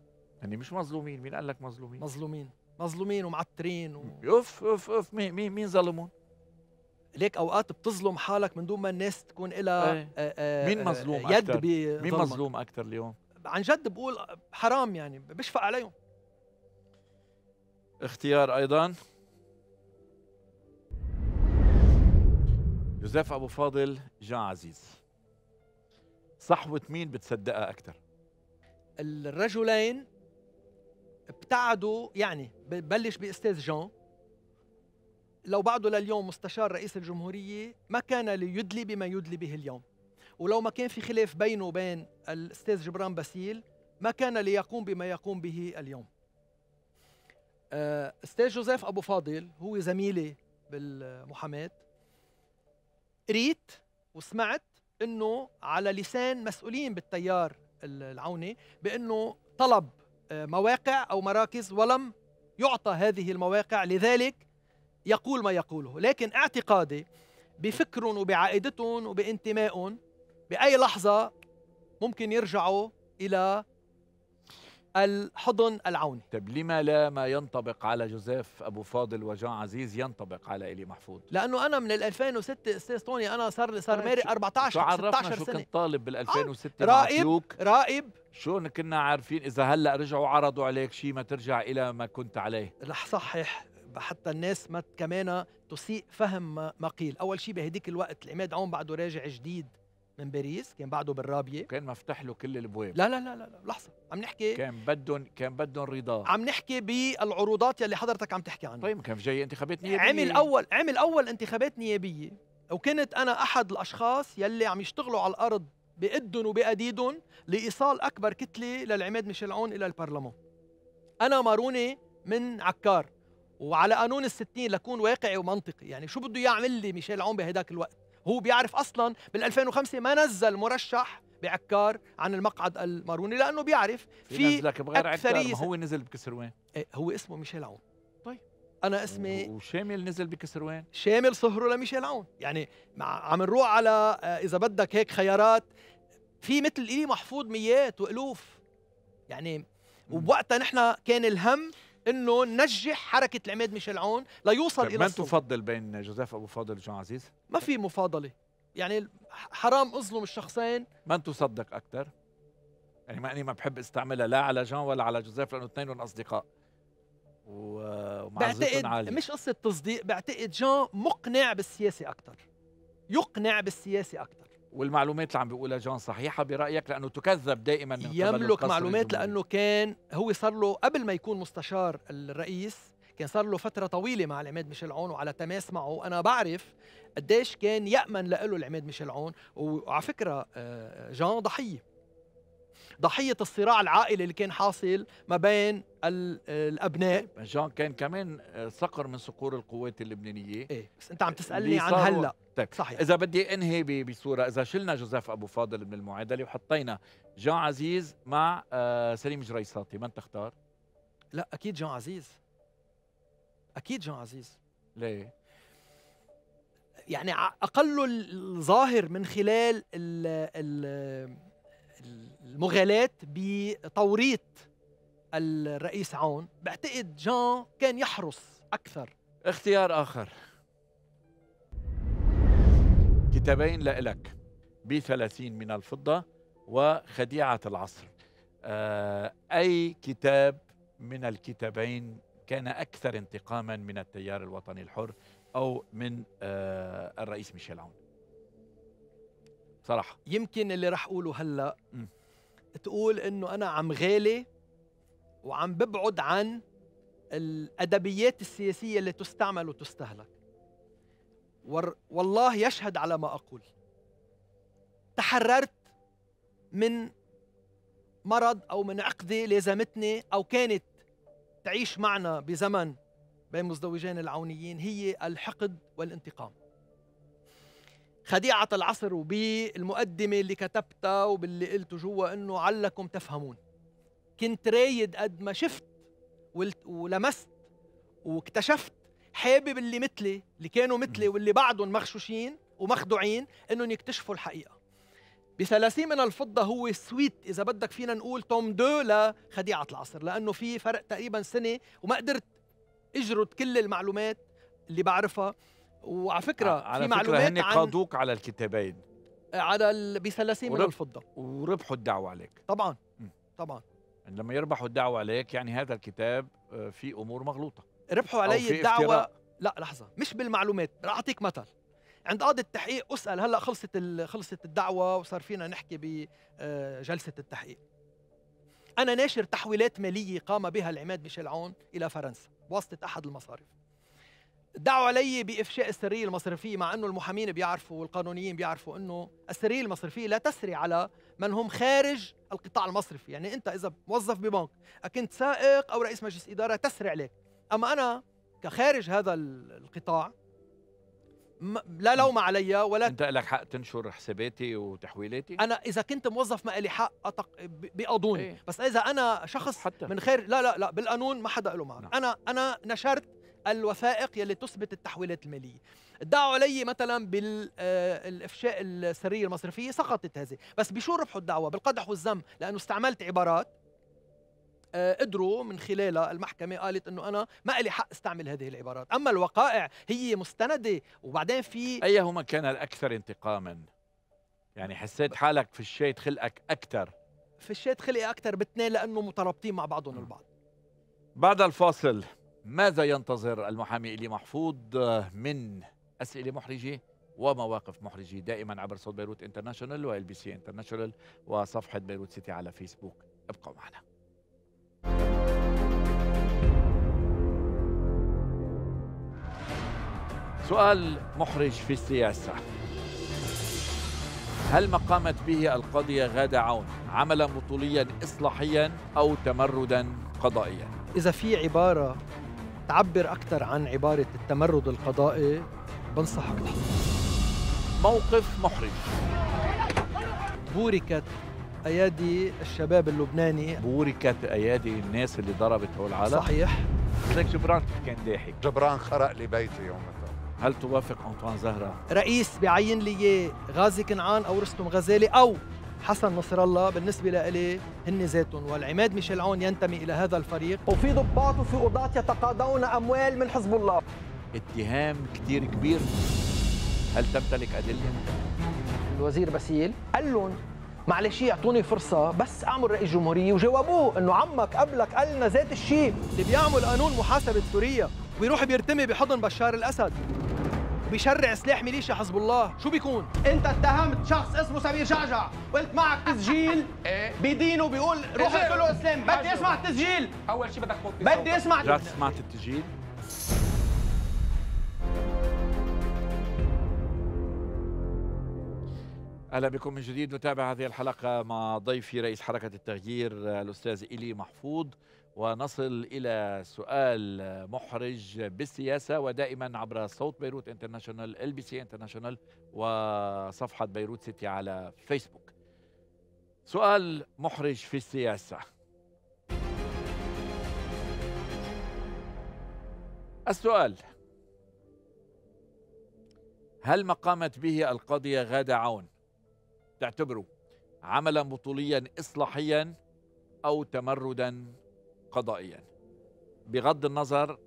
[SPEAKER 1] هني مش مظلومين مين قال لك مظلومين؟
[SPEAKER 2] مظلومين. مظلومين ومعترين و...
[SPEAKER 1] أوف أوف أوف مين مين مين ظلمون
[SPEAKER 2] ليك أوقات بتظلم حالك من دون ما الناس تكون لها
[SPEAKER 1] إيه.
[SPEAKER 2] آه، آه،
[SPEAKER 1] مين مظلوم
[SPEAKER 2] يد
[SPEAKER 1] أكتر؟ مين مظلوم أكثر اليوم؟
[SPEAKER 2] عن جد بقول حرام يعني بشفق عليهم.
[SPEAKER 1] اختيار أيضا. جوزيف أبو فاضل جان عزيز. صحوة مين بتصدقها أكثر
[SPEAKER 2] الرجلين ابتعدوا يعني ببلش بأستاذ جان. لو بعده لليوم مستشار رئيس الجمهورية ما كان ليدلي بما يدلي به اليوم. ولو ما كان في خلاف بينه وبين الأستاذ جبران باسيل ما كان ليقوم بما يقوم به اليوم. آه، أستاذ جوزيف أبو فاضل هو زميلي بالمحاماة قريت وسمعت إنه على لسان مسؤولين بالتيار العوني بإنه طلب آه، مواقع أو مراكز ولم يعطى هذه المواقع لذلك يقول ما يقوله. لكن اعتقادي بفكرهم وبعقيدتهم وبانتمائهم بأي لحظة ممكن يرجعوا إلى الحضن العوني.
[SPEAKER 1] طيب لما لا ما ينطبق على جوزيف أبو فاضل وجان عزيز ينطبق على الي محفوظ؟
[SPEAKER 2] لأنه أنا من ال 2006 أستاذ طوني أنا صار صار
[SPEAKER 1] طيب
[SPEAKER 2] ماري
[SPEAKER 1] شو-
[SPEAKER 2] 14
[SPEAKER 1] شو عرفنا
[SPEAKER 2] 16
[SPEAKER 1] شو
[SPEAKER 2] سنة.
[SPEAKER 1] كنت طالب بال 2006 مع
[SPEAKER 2] رائب. رائب.
[SPEAKER 1] شو كنا عارفين إذا هلأ رجعوا عرضوا عليك شيء ما ترجع إلى ما كنت عليه؟
[SPEAKER 2] رح صحح حتى الناس ما كمان تسيء فهم ما ما قيل. أول شيء بهديك الوقت العماد عون بعده راجع جديد. من باريس كان بعده بالرابية.
[SPEAKER 1] كان مفتح له كل الأبواب.
[SPEAKER 2] لا لا لا لا, لحظة عم نحكي.
[SPEAKER 1] كان بدهم كان بدهم رضاه
[SPEAKER 2] عم نحكي بالعروضات يلي حضرتك عم تحكي عنها.
[SPEAKER 1] طيب كان في جاي انتخابات نيابية.
[SPEAKER 2] عمل أول عمل أول انتخابات نيابية وكنت أنا أحد الأشخاص يلي عم يشتغلوا على الأرض بإدن وبأديدن لإيصال أكبر كتلة للعماد ميشيل عون إلى البرلمان. أنا ماروني من عكار وعلى قانون الستين لكون واقعي ومنطقي. يعني شو بده يعمل لي ميشيل عون بهداك الوقت؟ هو بيعرف أصلا بال 2005 ما نزل مرشح بعكار عن المقعد الماروني لأنه بيعرف
[SPEAKER 1] في بغير عكار ما هو نزل بكسروان
[SPEAKER 2] إيه، هو اسمه ميشيل عون. طيب. أنا اسمي
[SPEAKER 1] وشامل نزل بكسروان
[SPEAKER 2] شامل صهره لميشيل عون. يعني مع عم نروح على آه، إذا بدك هيك خيارات في مثل إلي محفوظ ميات وألوف. يعني وبوقتها نحن كان الهم إنه ننجح حركة العماد ميشيل عون ليوصل
[SPEAKER 1] طيب
[SPEAKER 2] إلى
[SPEAKER 1] من تفضل بين جوزيف ابو فاضل وجان عزيز؟
[SPEAKER 2] ما في مفاضلة. يعني حرام أظلم الشخصين.
[SPEAKER 1] من تصدق أكثر؟ يعني ما اني ما بحب أستعملها لا على جان ولا على جوزيف لأنه اثنينهم أصدقاء.
[SPEAKER 2] بعتقد
[SPEAKER 1] عالية
[SPEAKER 2] مش قصة تصديق بعتقد جان مقنع بالسياسة أكثر. يقنع بالسياسة أكثر.
[SPEAKER 1] والمعلومات اللي عم بيقولها جان صحيحة برأيك لأنه تكذب دائما من
[SPEAKER 2] يملك معلومات
[SPEAKER 1] الجمهوري.
[SPEAKER 2] لأنه كان هو صار له قبل ما يكون مستشار الرئيس كان صار له فترة طويلة مع العماد ميشيل عون وعلى تماس معه أنا بعرف قديش كان يأمن له العماد ميشيل عون. وعلى فكرة آه، جان ضحية. ضحية الصراع العائلي اللي كان حاصل ما بين ال- الأبناء.
[SPEAKER 1] جان كان كمان آه، صقر من صقور القوات اللبنانية.
[SPEAKER 2] إيه بس أنت عم تسألني عن هلأ.
[SPEAKER 1] طيب
[SPEAKER 2] صحيح.
[SPEAKER 1] إذا بدي أنهي بصورة إذا شلنا جوزيف أبو فاضل من المعادلة وحطينا جان عزيز مع آه، سليم جريصاتي من تختار؟
[SPEAKER 2] لا أكيد جون عزيز. أكيد جون عزيز.
[SPEAKER 1] ليه؟
[SPEAKER 2] يعني أقل الظاهر من خلال ال- ال- المغالاة بتوريط الرئيس عون. بعتقد جان كان يحرص أكثر.
[SPEAKER 1] اختيار آخر. كتابين لإلك ب 30 من الفضة وخديعة العصر. آه، أي كتاب من الكتابين كان أكثر انتقاما من التيار الوطني الحر أو من آه، الرئيس ميشيل عون؟ صراحة.
[SPEAKER 2] يمكن اللي رح أقوله هلأ
[SPEAKER 1] م.
[SPEAKER 2] تقول إنه أنا عم غالي وعم ببعد عن الأدبيات السياسية اللي تستعمل وتستهلك. والله يشهد على ما أقول. تحررت من مرض أو من عقدة لازمتني أو كانت تعيش معنا بزمن بين مزدوجين العونيين هي الحقد والانتقام. خديعة العصر وبالمقدمة اللي كتبتها وباللي قلته جوا إنه علكم تفهمون. كنت رايد قد ما شفت ولمست واكتشفت حابب اللي مثلي اللي كانوا مثلي واللي بعدهم مغشوشين ومخدوعين إنهم يكتشفوا الحقيقة. بثلاثين من الفضة هو سويت إذا بدك فينا نقول tome deux لخديعة العصر لأنه في فرق تقريبا سنة وما قدرت أجرد كل المعلومات اللي بعرفها. وعلى فكرة
[SPEAKER 1] على
[SPEAKER 2] في
[SPEAKER 1] فكرة
[SPEAKER 2] معلومات
[SPEAKER 1] هن
[SPEAKER 2] عن
[SPEAKER 1] قادوك على الكتابين.
[SPEAKER 2] على ال... بثلاثين من
[SPEAKER 1] ورب-
[SPEAKER 2] الفضة.
[SPEAKER 1] وربحوا الدعوى عليك.
[SPEAKER 2] طبعا
[SPEAKER 1] مم.
[SPEAKER 2] طبعا.
[SPEAKER 1] لما يربحوا الدعوة عليك يعني هذا الكتاب آه، فيه أمور مغلوطة.
[SPEAKER 2] ربحوا علي
[SPEAKER 1] في
[SPEAKER 2] الدعوة
[SPEAKER 1] افتراء.
[SPEAKER 2] لا لحظة مش بالمعلومات رح أعطيك مثل. عند قاضي التحقيق أسأل هلأ خلصت ال... خلصت الدعوة وصار فينا نحكي بجلسة التحقيق. أنا ناشر تحويلات مالية قام بها العماد ميشيل عون إلى فرنسا بواسطة أحد المصارف. دعوا علي بإفشاء السرية المصرفية مع أنه المحامين بيعرفوا والقانونيين بيعرفوا أنه السرية المصرفية لا تسري على من هم خارج القطاع المصرفي يعني أنت إذا موظف ببنك كنت سائق أو رئيس مجلس إدارة تسري عليك أما أنا كخارج هذا ال- القطاع لا لوم علي ولا
[SPEAKER 1] أنت لك حق تنشر حساباتي وتحويلاتي
[SPEAKER 2] أنا إذا كنت موظف ما لي حق أتق... ب- بقانوني
[SPEAKER 1] إيه.
[SPEAKER 2] بس إذا أنا شخص
[SPEAKER 1] حتى.
[SPEAKER 2] من خير لا لا لا بالقانون ما حدا له معنا
[SPEAKER 1] نعم.
[SPEAKER 2] أنا أنا نشرت الوثائق يلي تثبت التحويلات المالية. ادعوا علي مثلا بالافشاء السريه المصرفية سقطت هذه. بس بشو ربحوا الدعوة؟ بالقدح والذم لأنه استعملت عبارات آه، قدروا من خلالها المحكمة قالت إنه أنا ما لي حق استعمل هذه العبارات، أما الوقائع هي مستندة وبعدين في
[SPEAKER 1] أيهما كان الأكثر انتقاما؟ يعني حسيت حالك في الشيء خلقك أكثر؟
[SPEAKER 2] في الشات خلقي أكثر باثنين لأنه مترابطين مع بعضهم البعض.
[SPEAKER 1] بعد الفاصل. ماذا ينتظر المحامي إيلي محفوض من أسئلة محرجة ومواقف محرجة دائما عبر صوت بيروت إنترناشونال وإل بي سي إنترناشونال وصفحة بيروت سيتي على فيسبوك. ابقوا معنا. سؤال محرج في السياسة. هل ما قامت به القاضية غادة عون عملا بطوليا إصلاحيا أو تمردا قضائيا؟
[SPEAKER 2] إذا في عبارة تعبر أكثر عن عبارة التمرد القضائي بنصحك تحطها
[SPEAKER 1] موقف محرج.
[SPEAKER 2] بوركت أيادي الشباب اللبناني.
[SPEAKER 1] بوركت أيادي الناس اللي ضربت هول العالم.
[SPEAKER 2] صحيح.
[SPEAKER 1] ليك جبران كان ضاحك
[SPEAKER 3] جبران خرق لي بيتي يومها
[SPEAKER 1] هل توافق أنطوان زهرة؟
[SPEAKER 2] رئيس بعين لي غازي كنعان أو رستم غزالي أو حسن نصر الله بالنسبة لإلي هن ذاتهم. والعماد ميشال عون ينتمي إلى هذا الفريق.
[SPEAKER 4] وفي ضباط وفي قضاة يتقاضون أموال من حزب الله.
[SPEAKER 1] اتهام كتير كبير. هل تمتلك أدلة؟
[SPEAKER 4] الوزير باسيل قال لهم معلش يعطوني فرصة بس أعمل رئيس جمهورية. وجاوبوه إنه عمك قبلك قال لنا ذات الشيء.
[SPEAKER 2] اللي بيعمل قانون محاسبة سوريا ويروح بيرتمي بحضن بشار الأسد. وبيشرع سلاح ميليشيا حزب الله. شو بيكون؟
[SPEAKER 4] أنت اتهمت شخص اسمه سمير شعشع قلت معك تسجيل. بدينه بيقول روح اقتل له اسلام بدي اسمع التسجيل.
[SPEAKER 5] أول شيء بدك تحط
[SPEAKER 4] بدي اسمع
[SPEAKER 1] رجعت سمعت التسجيل؟ أهلا بكم من جديد. نتابع هذه الحلقة مع ضيفي رئيس حركة التغيير الأستاذ إيلي محفوض. ونصل إلى سؤال محرج بالسياسة ودائما عبر صوت بيروت انترناشونال إل بي سي انترناشونال وصفحة بيروت سيتي على فيسبوك. سؤال محرج في السياسة. السؤال هل ما قامت به القاضيه غادة عون تعتبره عملا بطوليا اصلاحيا أو تمردا قضائيا بغض النظر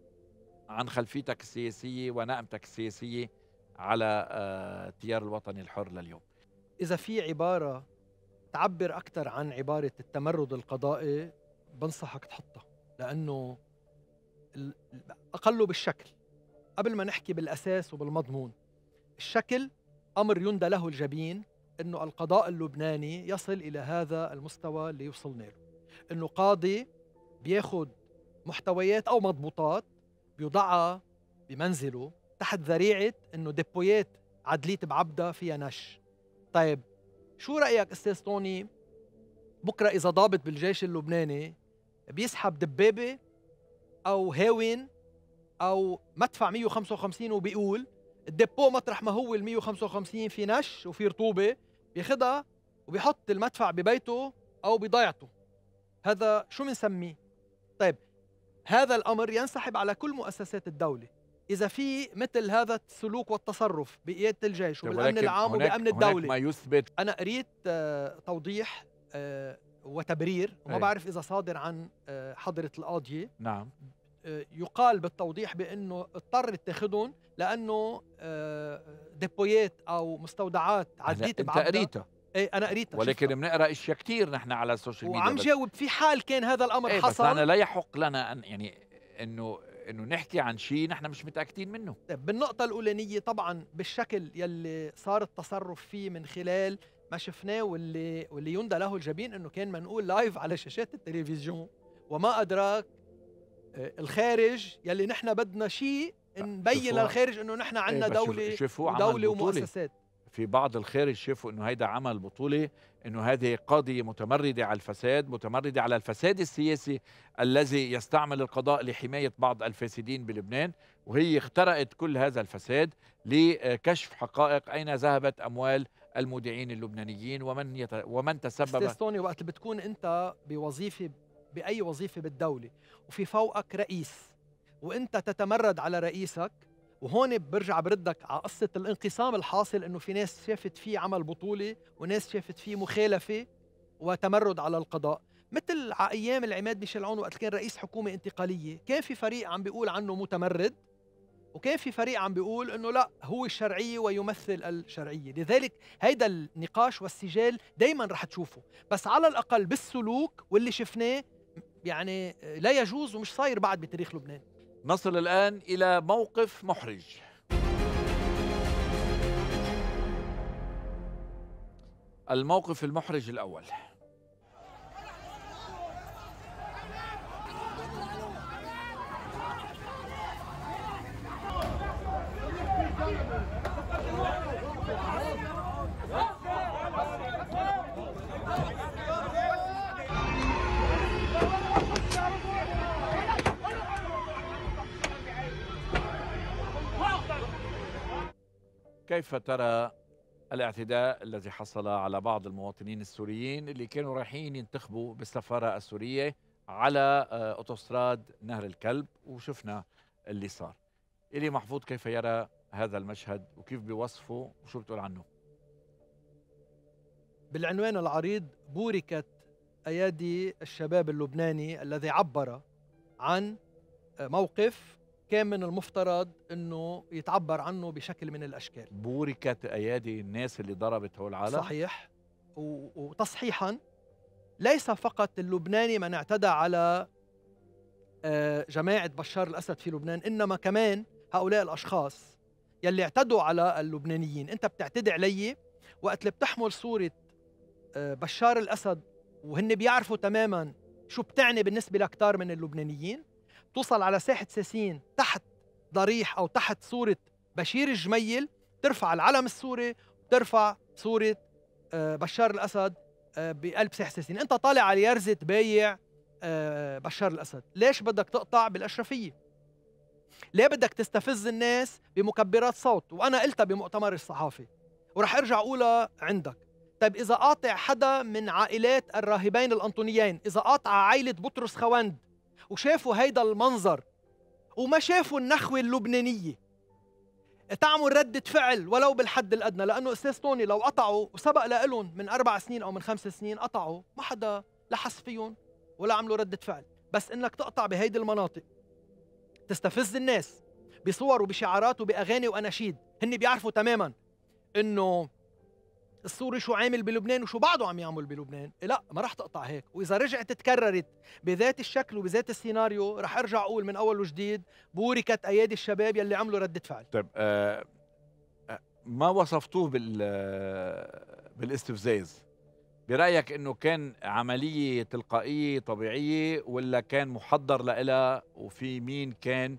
[SPEAKER 1] عن خلفيتك السياسية ونائمتك السياسية على آه، التيار الوطني الحر لليوم.
[SPEAKER 2] إذا في عبارة تعبر أكثر عن عبارة التمرد القضائي بنصحك تحطها لأنه اقله بالشكل. قبل ما نحكي بالأساس وبالمضمون الشكل أمر يندى له الجبين إنه القضاء اللبناني يصل إلى هذا المستوى اللي وصلنا له. إنه قاضي بياخد محتويات أو مضبوطات بيوضعها بمنزله تحت ذريعة إنه ديبويات عدليت بعبدة فيها نش. طيب شو رأيك أستاذ توني؟ بكرة إذا ضابط بالجيش اللبناني بيسحب دبابة أو هاون أو مدفع 155 وبيقول الديبو مطرح ما هو ال 155 في نش وفي رطوبة بياخدها وبيحط المدفع ببيته أو بضيعته. هذا شو بنسميه؟ طيب هذا الأمر ينسحب على كل مؤسسات الدولة. إذا في مثل هذا السلوك والتصرف بقيادة الجيش
[SPEAKER 1] طيب،
[SPEAKER 2] وبالأمن العام وبأمن الدولة
[SPEAKER 1] ما يثبت.
[SPEAKER 2] أنا قريت آه، توضيح آه، وتبرير وما
[SPEAKER 1] أي.
[SPEAKER 2] بعرف إذا صادر عن آه، حضرة القاضيه
[SPEAKER 1] نعم.
[SPEAKER 2] يقال بالتوضيح بأنه اضطر اتخذهم لأنه dépôt يات أو مستودعات عديت
[SPEAKER 1] أنت قريتها
[SPEAKER 2] إيه أنا قريتها
[SPEAKER 1] ولكن. بنقرأ أشياء كثير نحن على السوشيال ميديا
[SPEAKER 2] وعم جاوب في حال كان هذا الأمر
[SPEAKER 1] إيه
[SPEAKER 2] حصل
[SPEAKER 1] بس أنا لا يحق لنا أن يعني إنه إنه نحكي عن شيء نحن مش متأكدين منه
[SPEAKER 2] طيب بالنقطة الأولانية طبعا بالشكل يلي صار التصرف فيه من خلال ما شفناه واللي واللي يندى له الجبين إنه كان منقول لايف على شاشات التلفزيون وما أدراك آه، الخارج يلي نحن بدنا شيء نبين للخارج إنه نحن عندنا
[SPEAKER 1] إيه شوف-
[SPEAKER 2] دولة. ومؤسسات
[SPEAKER 1] في بعض الخارج شافوا إنه هيدا عمل بطولة إنه هذه قاضية متمردة على الفساد متمردة على الفساد السياسي الذي يستعمل القضاء لحماية بعض الفاسدين بلبنان وهي اخترقت كل هذا الفساد لكشف حقائق أين ذهبت أموال المودعين اللبنانيين ومن يت... ومن تسبب
[SPEAKER 2] أستاذ توني وقت بتكون أنت بوظيفة بأي وظيفة بالدولة وفي فوقك رئيس وأنت تتمرد على رئيسك وهون برجع بردك على قصة الانقسام الحاصل إنه في ناس شافت فيه عمل بطولة وناس شافت فيه مخالفة وتمرد على القضاء. مثل على أيام العماد ميشيل عون وقت كان رئيس حكومة انتقالية كان في فريق عم بيقول عنه متمرد وكان في فريق عم بيقول إنه لا هو الشرعية ويمثل الشرعية. لذلك هيدا النقاش والسجال دايما رح تشوفه. بس على الأقل بالسلوك واللي شفناه يعني لا يجوز ومش صاير بعد بتاريخ لبنان.
[SPEAKER 1] نصل الآن إلى موقف محرج. الموقف المحرج الأول. كيف ترى الاعتداء الذي حصل على بعض المواطنين السوريين اللي كانوا رايحين ينتخبوا بالسفارة السورية على آه، أوتوستراد نهر الكلب؟ وشفنا اللي صار. إلي محفوظ كيف يرى هذا المشهد وكيف بيوصفه وشو بتقول عنه؟
[SPEAKER 2] بالعنوان العريض بوركت أيادي الشباب اللبناني الذي عبر عن موقف كان من المفترض إنه يتعبر عنه بشكل من الأشكال.
[SPEAKER 1] بوركت أيادي الناس اللي ضربت هو العالم؟
[SPEAKER 2] صحيح. وتصحيحا ليس فقط اللبناني من اعتدى على آه، جماعة بشار الأسد في لبنان إنما كمان هؤلاء الأشخاص يلي اعتدوا على اللبنانيين. أنت بتعتدي علي وقت اللي بتحمل صورة آه، بشار الأسد وهن بيعرفوا تماما شو بتعني بالنسبة لكتار من اللبنانيين. توصل على ساحة ساسين تحت ضريح أو تحت صورة بشير الجميل ترفع العلم السوري ترفع صورة آه، بشار الأسد آه، بقلب ساحة سيسين أنت طالع على يرزة بايع آه، بشار الأسد. ليش بدك تقطع بالأشرفية؟ ليه بدك تستفز الناس بمكبرات صوت؟ وأنا قلتها بمؤتمر الصحافي ورح أرجع أقولها عندك. طيب إذا قاطع حدا من عائلات الراهبين الأنطونيين إذا قاطع عائلة بطرس خوند وشافوا هيدا المنظر وما شافوا النخوة اللبنانية. تعمل ردة فعل ولو بالحد الأدنى لأنه أستاذ توني لو قطعوا وسبق لهم من أربع سنين أو من خمس سنين قطعوا ما حدا لحس فيهم ولا عملوا ردة فعل. بس إنك تقطع بهيدي المناطق تستفز الناس بصور وبشعارات وبأغاني وأناشيد هن بيعرفوا تماما إنه السوري شو عامل بلبنان وشو بعده عم يعمل بلبنان. إيه لا ما راح تقطع هيك. وإذا رجعت تكررت بذات الشكل وبذات السيناريو رح أرجع أقول من أول وجديد بوركت أيادي الشباب يلي عملوا ردة فعل.
[SPEAKER 1] طيب آه آه، ما وصفتوه بال آه، بالاستفزاز؟ برأيك إنه كان عملية تلقائية طبيعية ولا كان محضر لها وفي مين كان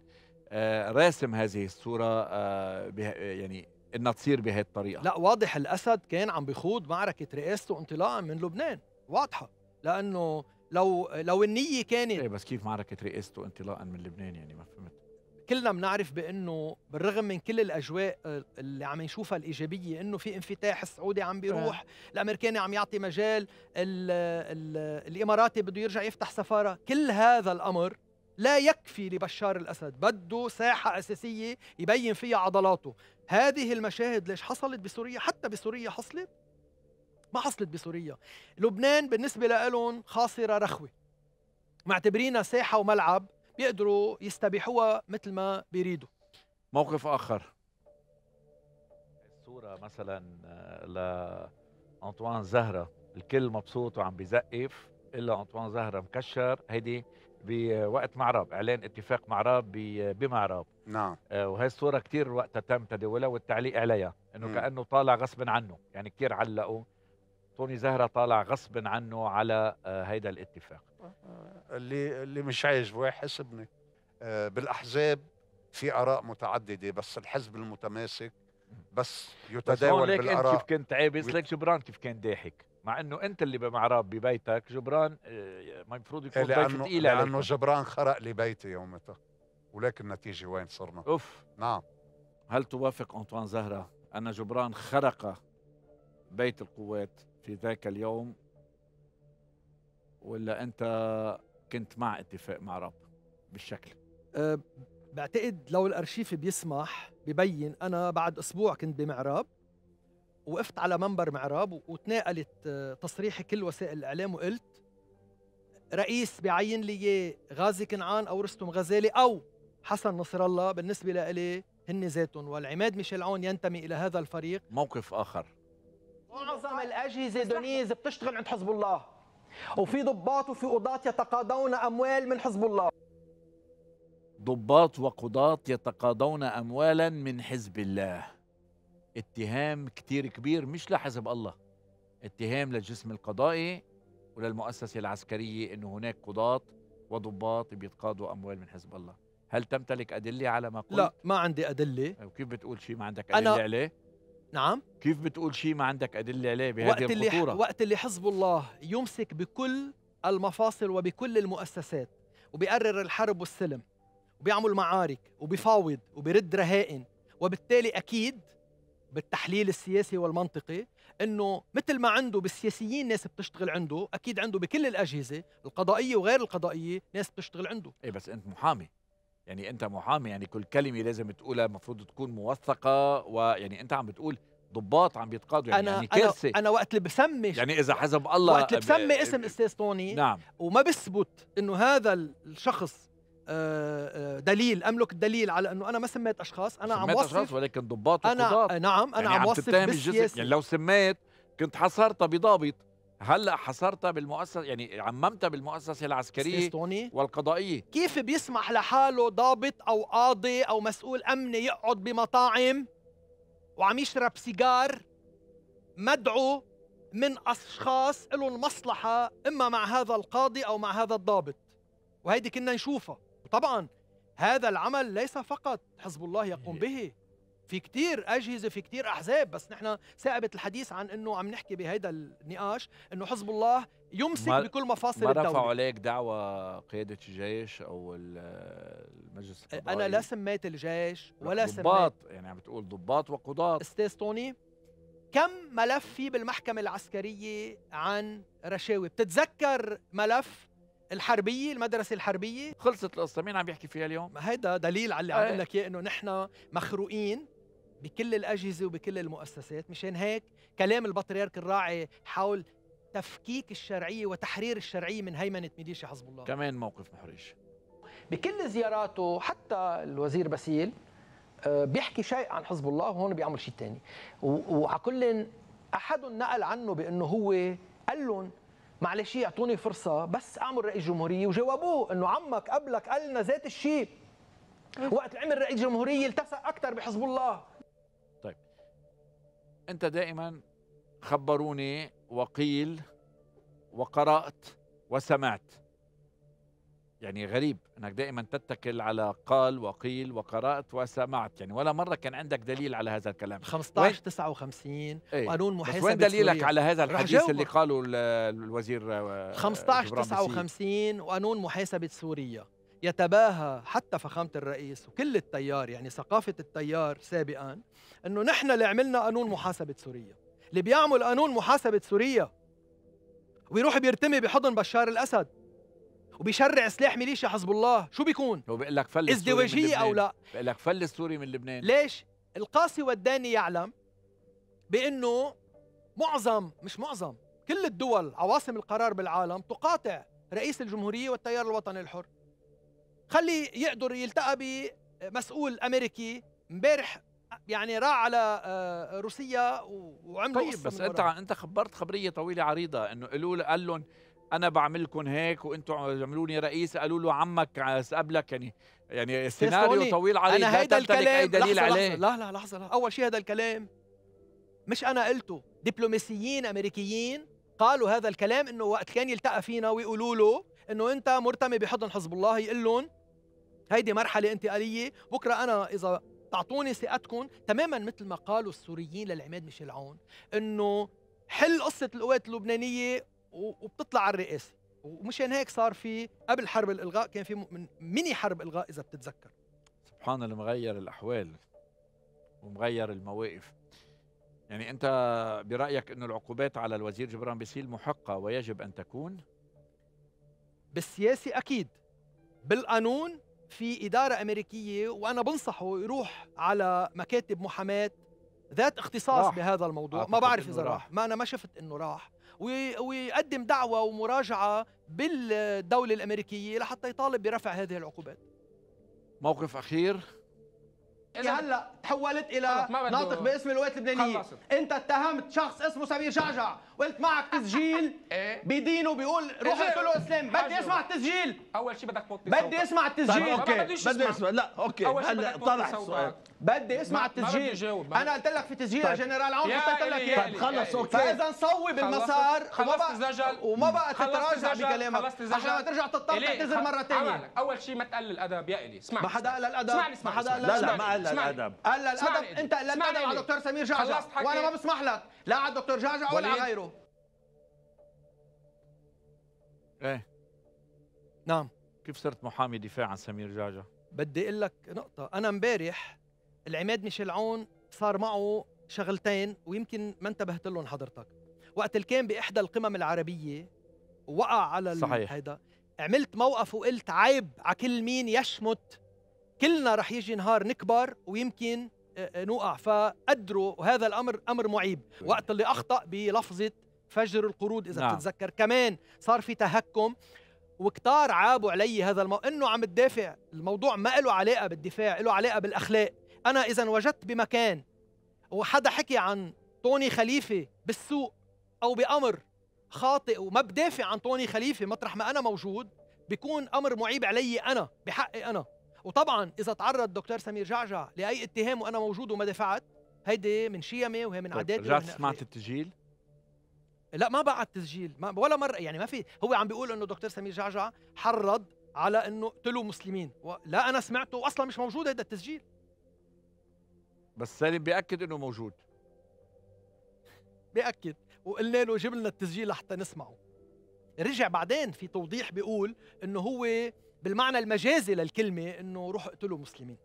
[SPEAKER 1] آه راسم هذه الصورة آه يعني إنها تصير بهي الطريقة
[SPEAKER 2] لا واضح الأسد كان عم بيخوض معركة رئاسته انطلاقا من لبنان. واضحة. لأنه لو لو النية كانت
[SPEAKER 1] إيه بس كيف معركة رئاسته انطلاقا من لبنان يعني؟ ما فهمت.
[SPEAKER 2] كلنا بنعرف بأنه بالرغم من كل الأجواء آه، اللي عم نشوفها الإيجابية إنه في انفتاح السعودي عم بيروح الأمريكاني عم يعطي مجال ال ال الإماراتي بده يرجع يفتح سفارة. كل هذا الأمر لا يكفي لبشار الأسد بده ساحة أساسية يبين فيها عضلاته. هذه المشاهد ليش حصلت بسوريا؟ حتى بسوريا حصلت؟ ما حصلت بسوريا. لبنان بالنسبة لهم خاصرة رخوة. معتبرينها ساحة وملعب بيقدروا يستبيحوها مثل ما بيريدوا.
[SPEAKER 1] موقف آخر. الصورة مثلا آه، ل أنطوان زهرة. الكل مبسوط وعم بيزقف إلا أنطوان زهرة مكشر. هيدي بوقت معرب إعلان اتفاق معرب ب- بمعرب
[SPEAKER 3] نعم.
[SPEAKER 1] آه، وهي الصورة كتير وقتها تم تداولها والتعليق عليها إنه
[SPEAKER 3] مم.
[SPEAKER 1] كأنه طالع غصب عنه. يعني كتير علقوا. طوني زهرة طالع غصب عنه على آه، هيدا الاتفاق.
[SPEAKER 3] اللي اللي مش عاجبه يحسبني آه، بالأحزاب في آراء متعددة بس الحزب المتماسك بس
[SPEAKER 1] بس هون
[SPEAKER 3] يتداول
[SPEAKER 1] ليك أنت كيف
[SPEAKER 3] بالاراء
[SPEAKER 1] كنت عابس
[SPEAKER 3] ويت-
[SPEAKER 1] ليك جبران كيف كان ضاحك. مع إنه أنت اللي بمعراب ببيتك جبران آه، ما المفروض يكون ضيف
[SPEAKER 3] لأنه
[SPEAKER 1] ثقيل
[SPEAKER 3] لأنه
[SPEAKER 1] عليك
[SPEAKER 3] جبران خرق لي بيتي يومتها ولكن النتيجة وين صرنا.
[SPEAKER 1] أوف.
[SPEAKER 3] نعم.
[SPEAKER 1] هل توافق أنطوان زهرة أن جبران خرق بيت القوات في ذاك اليوم؟ ولا أنت كنت مع اتفاق معرب بالشكل؟
[SPEAKER 2] أه بعتقد لو الأرشيف بيسمح ببين أنا بعد أسبوع كنت بمعراب وقفت على منبر معراب وتناقلت آه، تصريحي كل وسائل الإعلام وقلت رئيس بيعين لي غازي كنعان أو رستم غزالي أو حسن نصر الله بالنسبة لإلي هن ذاتهم والعماد ميشيل عون ينتمي إلى هذا الفريق.
[SPEAKER 1] موقف آخر.
[SPEAKER 4] معظم الأجهزة دونيز بتشتغل عند حزب الله. وفي ضباط وفي قضاة يتقاضون أموال من حزب الله.
[SPEAKER 1] ضباط وقضاة يتقاضون أموالا من حزب الله. اتهام كتير كبير مش لحزب الله اتهام للجسم القضائي وللمؤسسة العسكرية أنه هناك قضاة وضباط بيتقاضوا أموال من حزب الله هل تمتلك أدلة على ما قلت؟
[SPEAKER 2] لا ما عندي أدلة
[SPEAKER 1] وكيف بتقول شيء ما عندك
[SPEAKER 2] أنا-
[SPEAKER 1] أدلة عليه؟
[SPEAKER 2] نعم
[SPEAKER 1] كيف بتقول شيء ما عندك أدلة عليه بهذه
[SPEAKER 2] وقت اللي
[SPEAKER 1] الخطورة؟
[SPEAKER 2] وقت اللي حزب الله يمسك بكل المفاصل وبكل المؤسسات وبيقرر الحرب والسلم وبيعمل معارك وبيفاوض وبيرد رهائن وبالتالي أكيد بالتحليل السياسي والمنطقي إنه مثل ما عنده بالسياسيين ناس بتشتغل عنده أكيد عنده بكل الأجهزة القضائية وغير القضائية ناس بتشتغل عنده.
[SPEAKER 1] إيه بس أنت محامي. يعني أنت محامي يعني كل كلمة لازم تقولها المفروض تكون موثقة ويعني أنت عم بتقول ضباط عم بيتقاضوا يعني,
[SPEAKER 2] أنا
[SPEAKER 1] يعني
[SPEAKER 2] أنا
[SPEAKER 1] كارثة.
[SPEAKER 2] أنا وقت اللي بسمي
[SPEAKER 1] يعني إذا حزب الله
[SPEAKER 2] وقت اللي بسمي اسم أستاذ طوني
[SPEAKER 1] نعم.
[SPEAKER 2] وما بثبت إنه هذا الشخص دليل أملك الدليل على إنه أنا ما سميت أشخاص أنا عم وصف
[SPEAKER 1] ولكن ضباط
[SPEAKER 2] أنا
[SPEAKER 1] وقضاة.
[SPEAKER 2] نعم أنا
[SPEAKER 1] يعني
[SPEAKER 2] عم وصف بالسياسي.
[SPEAKER 1] يعني لو سميت كنت حصرتها بضابط هلأ حصرتها بالمؤسسة يعني عممتها بالمؤسسة
[SPEAKER 2] العسكرية
[SPEAKER 1] والقضائية.
[SPEAKER 2] كيف بيسمح لحاله ضابط أو قاضي أو مسؤول أمني يقعد بمطاعم وعم يشرب سيجار مدعو من أشخاص لهم مصلحة إما مع هذا القاضي أو مع هذا الضابط؟ وهيدي كنا نشوفها. وطبعا هذا العمل ليس فقط حزب الله يقوم به في كتير أجهزة في كتير أحزاب بس نحن ثاقبت الحديث عن إنه عم نحكي بهيدا النقاش إنه حزب الله يمسك
[SPEAKER 1] ما-
[SPEAKER 2] بكل مفاصل
[SPEAKER 1] ما رفعوا
[SPEAKER 2] الدولة
[SPEAKER 1] عليك دعوة قيادة الجيش أو ال- المجلس القضائي؟
[SPEAKER 2] أنا لا سميت الجيش ولا سميت
[SPEAKER 1] ضباط يعني عم بتقول ضباط وقضاة.
[SPEAKER 2] أستاذ توني كم ملف في بالمحكمة العسكرية عن رشاوي؟ بتتذكر ملف الحربية المدرسة الحربية.
[SPEAKER 1] خلصت القصة مين عم يحكي فيها اليوم؟
[SPEAKER 2] ما هيدا دليل على اللي عم
[SPEAKER 1] إيه.
[SPEAKER 2] لك إياه إنه نحن مخروقين بكل الأجهزة وبكل المؤسسات. مشان هيك كلام البطريرك الراعي حول تفكيك الشرعية وتحرير الشرعية من هيمنة ميليشيا حزب الله.
[SPEAKER 1] كمان موقف محرج.
[SPEAKER 4] بكل زياراته حتى الوزير باسيل آه، بيحكي شيء عن حزب الله وهون بيعمل شيء ثاني وعلى كل أحد نقل عنه بأنه هو قال لهم معلش أعطوني فرصة بس أعمل رئيس جمهورية. وجاوبوه إنه عمك قبلك قال لنا ذات الشيء. وقت عمل رئيس جمهورية التصق أكثر بحزب الله.
[SPEAKER 1] أنت دائما خبروني وقيل وقرأت وسمعت. يعني غريب إنك دائما تتكل على قال وقيل وقرأت وسمعت يعني ولا مرة كان عندك دليل على هذا الكلام
[SPEAKER 2] 15 59
[SPEAKER 1] إيه.
[SPEAKER 2] قانون محاسبه
[SPEAKER 1] وين دليلك
[SPEAKER 2] سوريا.
[SPEAKER 1] على هذا الحديث. اللي قاله ال- الوزير آه،
[SPEAKER 2] 15
[SPEAKER 1] جبران باسيل؟
[SPEAKER 2] 59 وقانون محاسبة سوريا يتباهى حتى فخامة الرئيس وكل التيار يعني ثقافة التيار سابقا إنه نحن اللي عملنا قانون محاسبة سوريا اللي بيعمل قانون محاسبة سوريا ويروح بيرتمي بحضن بشار الأسد وبيشرع سلاح ميليشيا حزب الله. شو بيكون؟
[SPEAKER 1] هو بيقول لك فل
[SPEAKER 2] ازدواجية
[SPEAKER 1] أو.
[SPEAKER 2] لا؟
[SPEAKER 1] بيقول لك فل السوري من لبنان.
[SPEAKER 2] ليش؟ القاسي والداني يعلم بأنه معظم مش معظم كل الدول عواصم القرار بالعالم تقاطع رئيس الجمهورية والتيار الوطني الحر. خلي يقدر يلتقى بمسؤول أمريكي امبارح يعني راح على آه، روسيا وعملوا
[SPEAKER 1] طيب بس
[SPEAKER 2] أنت.
[SPEAKER 1] أنت خبرت خبرية طويلة عريضة إنه قالوا قال لهم أنا بعمل لكم هيك وأنتم عملوني رئيس قالوا له عمك قبلك يعني يعني سيناريو طويل عريض
[SPEAKER 2] أنا
[SPEAKER 1] لا
[SPEAKER 2] هيدا الكلام
[SPEAKER 1] دليل
[SPEAKER 2] لحظة
[SPEAKER 1] عليه.
[SPEAKER 2] لحظة لا لا لحظة, لحظة. أول شيء هذا الكلام. مش أنا قلته دبلوماسيين أمريكيين قالوا هذا الكلام إنه وقت كان يلتقى فينا ويقولوا له إنه أنت مرتمي بحضن حزب الله يقول لهم هيدي مرحلة انتقالية بكرة أنا إذا تعطوني ثقتكم تماما مثل ما قالوا السوريين للعماد ميشيل عون إنه حل قصة القوات اللبنانية و- وبتطلع على الرئاسة. ومشان هيك صار في قبل حرب الإلغاء كان في من ميني حرب إلغاء إذا بتتذكر.
[SPEAKER 1] سبحان اللي مغير الأحوال ومغير المواقف. يعني أنت برأيك إنه العقوبات على الوزير جبران باسيل محقة ويجب أن تكون؟
[SPEAKER 2] بالسياسة أكيد. بالقانون في إدارة أمريكية وأنا بنصحه يروح على مكاتب محاماة ذات اختصاص
[SPEAKER 1] راح.
[SPEAKER 2] بهذا الموضوع. ما بعرف إذا
[SPEAKER 1] راح.
[SPEAKER 2] راح. ما أنا ما شفت إنه راح. ويقدم دعوة ومراجعة بالدولة الأمريكية لحتى يطالب برفع هذه العقوبات.
[SPEAKER 1] موقف أخير.
[SPEAKER 5] إذا
[SPEAKER 6] هلا تحولت
[SPEAKER 5] إلى
[SPEAKER 6] ناطق باسم القوات اللبنانيه
[SPEAKER 5] خلصت.
[SPEAKER 6] أنت اتهمت شخص اسمه سمير جعجع قلت معك تسجيل
[SPEAKER 5] إيه
[SPEAKER 6] بدينه بيقول روح
[SPEAKER 5] إيه.
[SPEAKER 6] اقتلوا اسلام بدي
[SPEAKER 5] حاجة.
[SPEAKER 6] اسمع التسجيل
[SPEAKER 5] أول شيء بدك توطي
[SPEAKER 6] بدي. اسمع
[SPEAKER 7] طيب
[SPEAKER 6] التسجيل
[SPEAKER 5] ما
[SPEAKER 7] okay
[SPEAKER 5] بديش
[SPEAKER 7] بدي. اسمع لا
[SPEAKER 5] okay
[SPEAKER 7] هلا طلع السؤال.
[SPEAKER 6] بدي اسمع
[SPEAKER 5] بدي
[SPEAKER 6] التسجيل أنا قلت لك في تسجيل
[SPEAKER 7] طيب.
[SPEAKER 6] يا جنرال عون حطيت لك اياه
[SPEAKER 5] يا إلي،
[SPEAKER 7] خلص،. okay.
[SPEAKER 6] فإذا نصوب المسار وما
[SPEAKER 5] خلصت
[SPEAKER 6] بقى
[SPEAKER 5] الزجل
[SPEAKER 6] وما بقى تتراجع. بكلامك
[SPEAKER 5] خلصت الزجل.
[SPEAKER 6] عشان ما ترجع تضطر تعتذر مرة
[SPEAKER 5] ثانية. اول شيء ما تقلل الأدب يا الي اسمعني
[SPEAKER 6] ما حدا قال الأدب
[SPEAKER 5] اسمعني
[SPEAKER 6] ما حدا قال
[SPEAKER 7] لا لا. ما قال
[SPEAKER 5] اسمعني.
[SPEAKER 7] الأدب
[SPEAKER 6] قال
[SPEAKER 5] اسمعني
[SPEAKER 6] الادب. أنت
[SPEAKER 5] اسمعني
[SPEAKER 6] الادب على
[SPEAKER 5] إلي.
[SPEAKER 6] دكتور سمير جعجع. وأنا ما بسمح لك لا على الدكتور جعجع ولا على. غيره
[SPEAKER 1] إيه
[SPEAKER 2] نعم
[SPEAKER 1] كيف صرت محامي دفاع عن سمير جعجع
[SPEAKER 2] بدي أقول لك نقطة أنا امبارح العماد ميشيل عون صار معه شغلتين ويمكن ما انتبهت لهم حضرتك وقت اللي كان بإحدى القمم العربية وقع على ال-
[SPEAKER 1] صحيح.
[SPEAKER 2] هيدا عملت موقف وقلت عيب على كل مين يشمت كلنا رح يجي نهار نكبر ويمكن آه، آه، نوقع. فقدروا وهذا الأمر أمر معيب. وقت اللي أخطأ بلفظة فجر القرود
[SPEAKER 1] نعم.
[SPEAKER 2] نعم. بتتذكر. كمان صار في تهكم وكتار عابوا علي هذا المو... إنه عم تدافع. الموضوع ما له علاقة بالدفاع له علاقة بالأخلاق. أنا إذا وجدت بمكان وحدا حكي عن طوني خليفة بالسوق أو بأمر خاطئ وما بدافع عن طوني خليفة مطرح ما أنا موجود بيكون أمر معيب علي أنا بحقي أنا. وطبعا إذا تعرض دكتور سمير جعجع لأي اتهام وأنا موجود وما دفعت هيدي من شيمه وهي من
[SPEAKER 1] طيب
[SPEAKER 2] عاداتي
[SPEAKER 1] رجعت سمعت. التسجيل
[SPEAKER 2] لا ما بعد تسجيل ما ولا مرة يعني ما في هو عم بيقول إنه دكتور سمير جعجع حرض على إنه قتلوا مسلمين. لا أنا سمعته واصلا مش موجود هذا التسجيل
[SPEAKER 1] بس سالم بيأكد إنه موجود
[SPEAKER 2] بيأكد وقلنا له جيب لنا التسجيل لحتى نسمعه رجع بعدين في توضيح بيقول إنه هو بالمعنى المجازي للكلمة إنه روحوا اقتلوا مسلمين.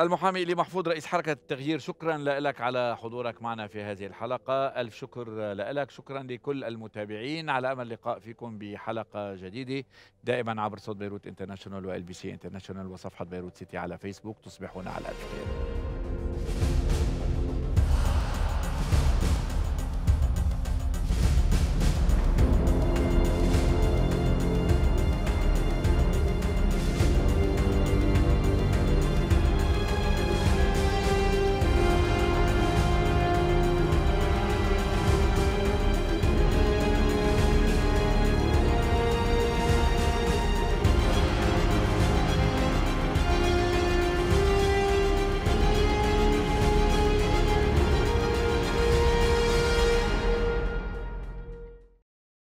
[SPEAKER 1] المحامي إيلي محفوض رئيس حركة التغيير شكرا لك على حضورك معنا في هذه الحلقة. ألف شكر لك شكرا لكل المتابعين. على أمل اللقاء فيكم بحلقة جديدة دائما عبر صوت بيروت International و LBC International وصفحة Beirut City على فيسبوك تصبحون على ألف خير.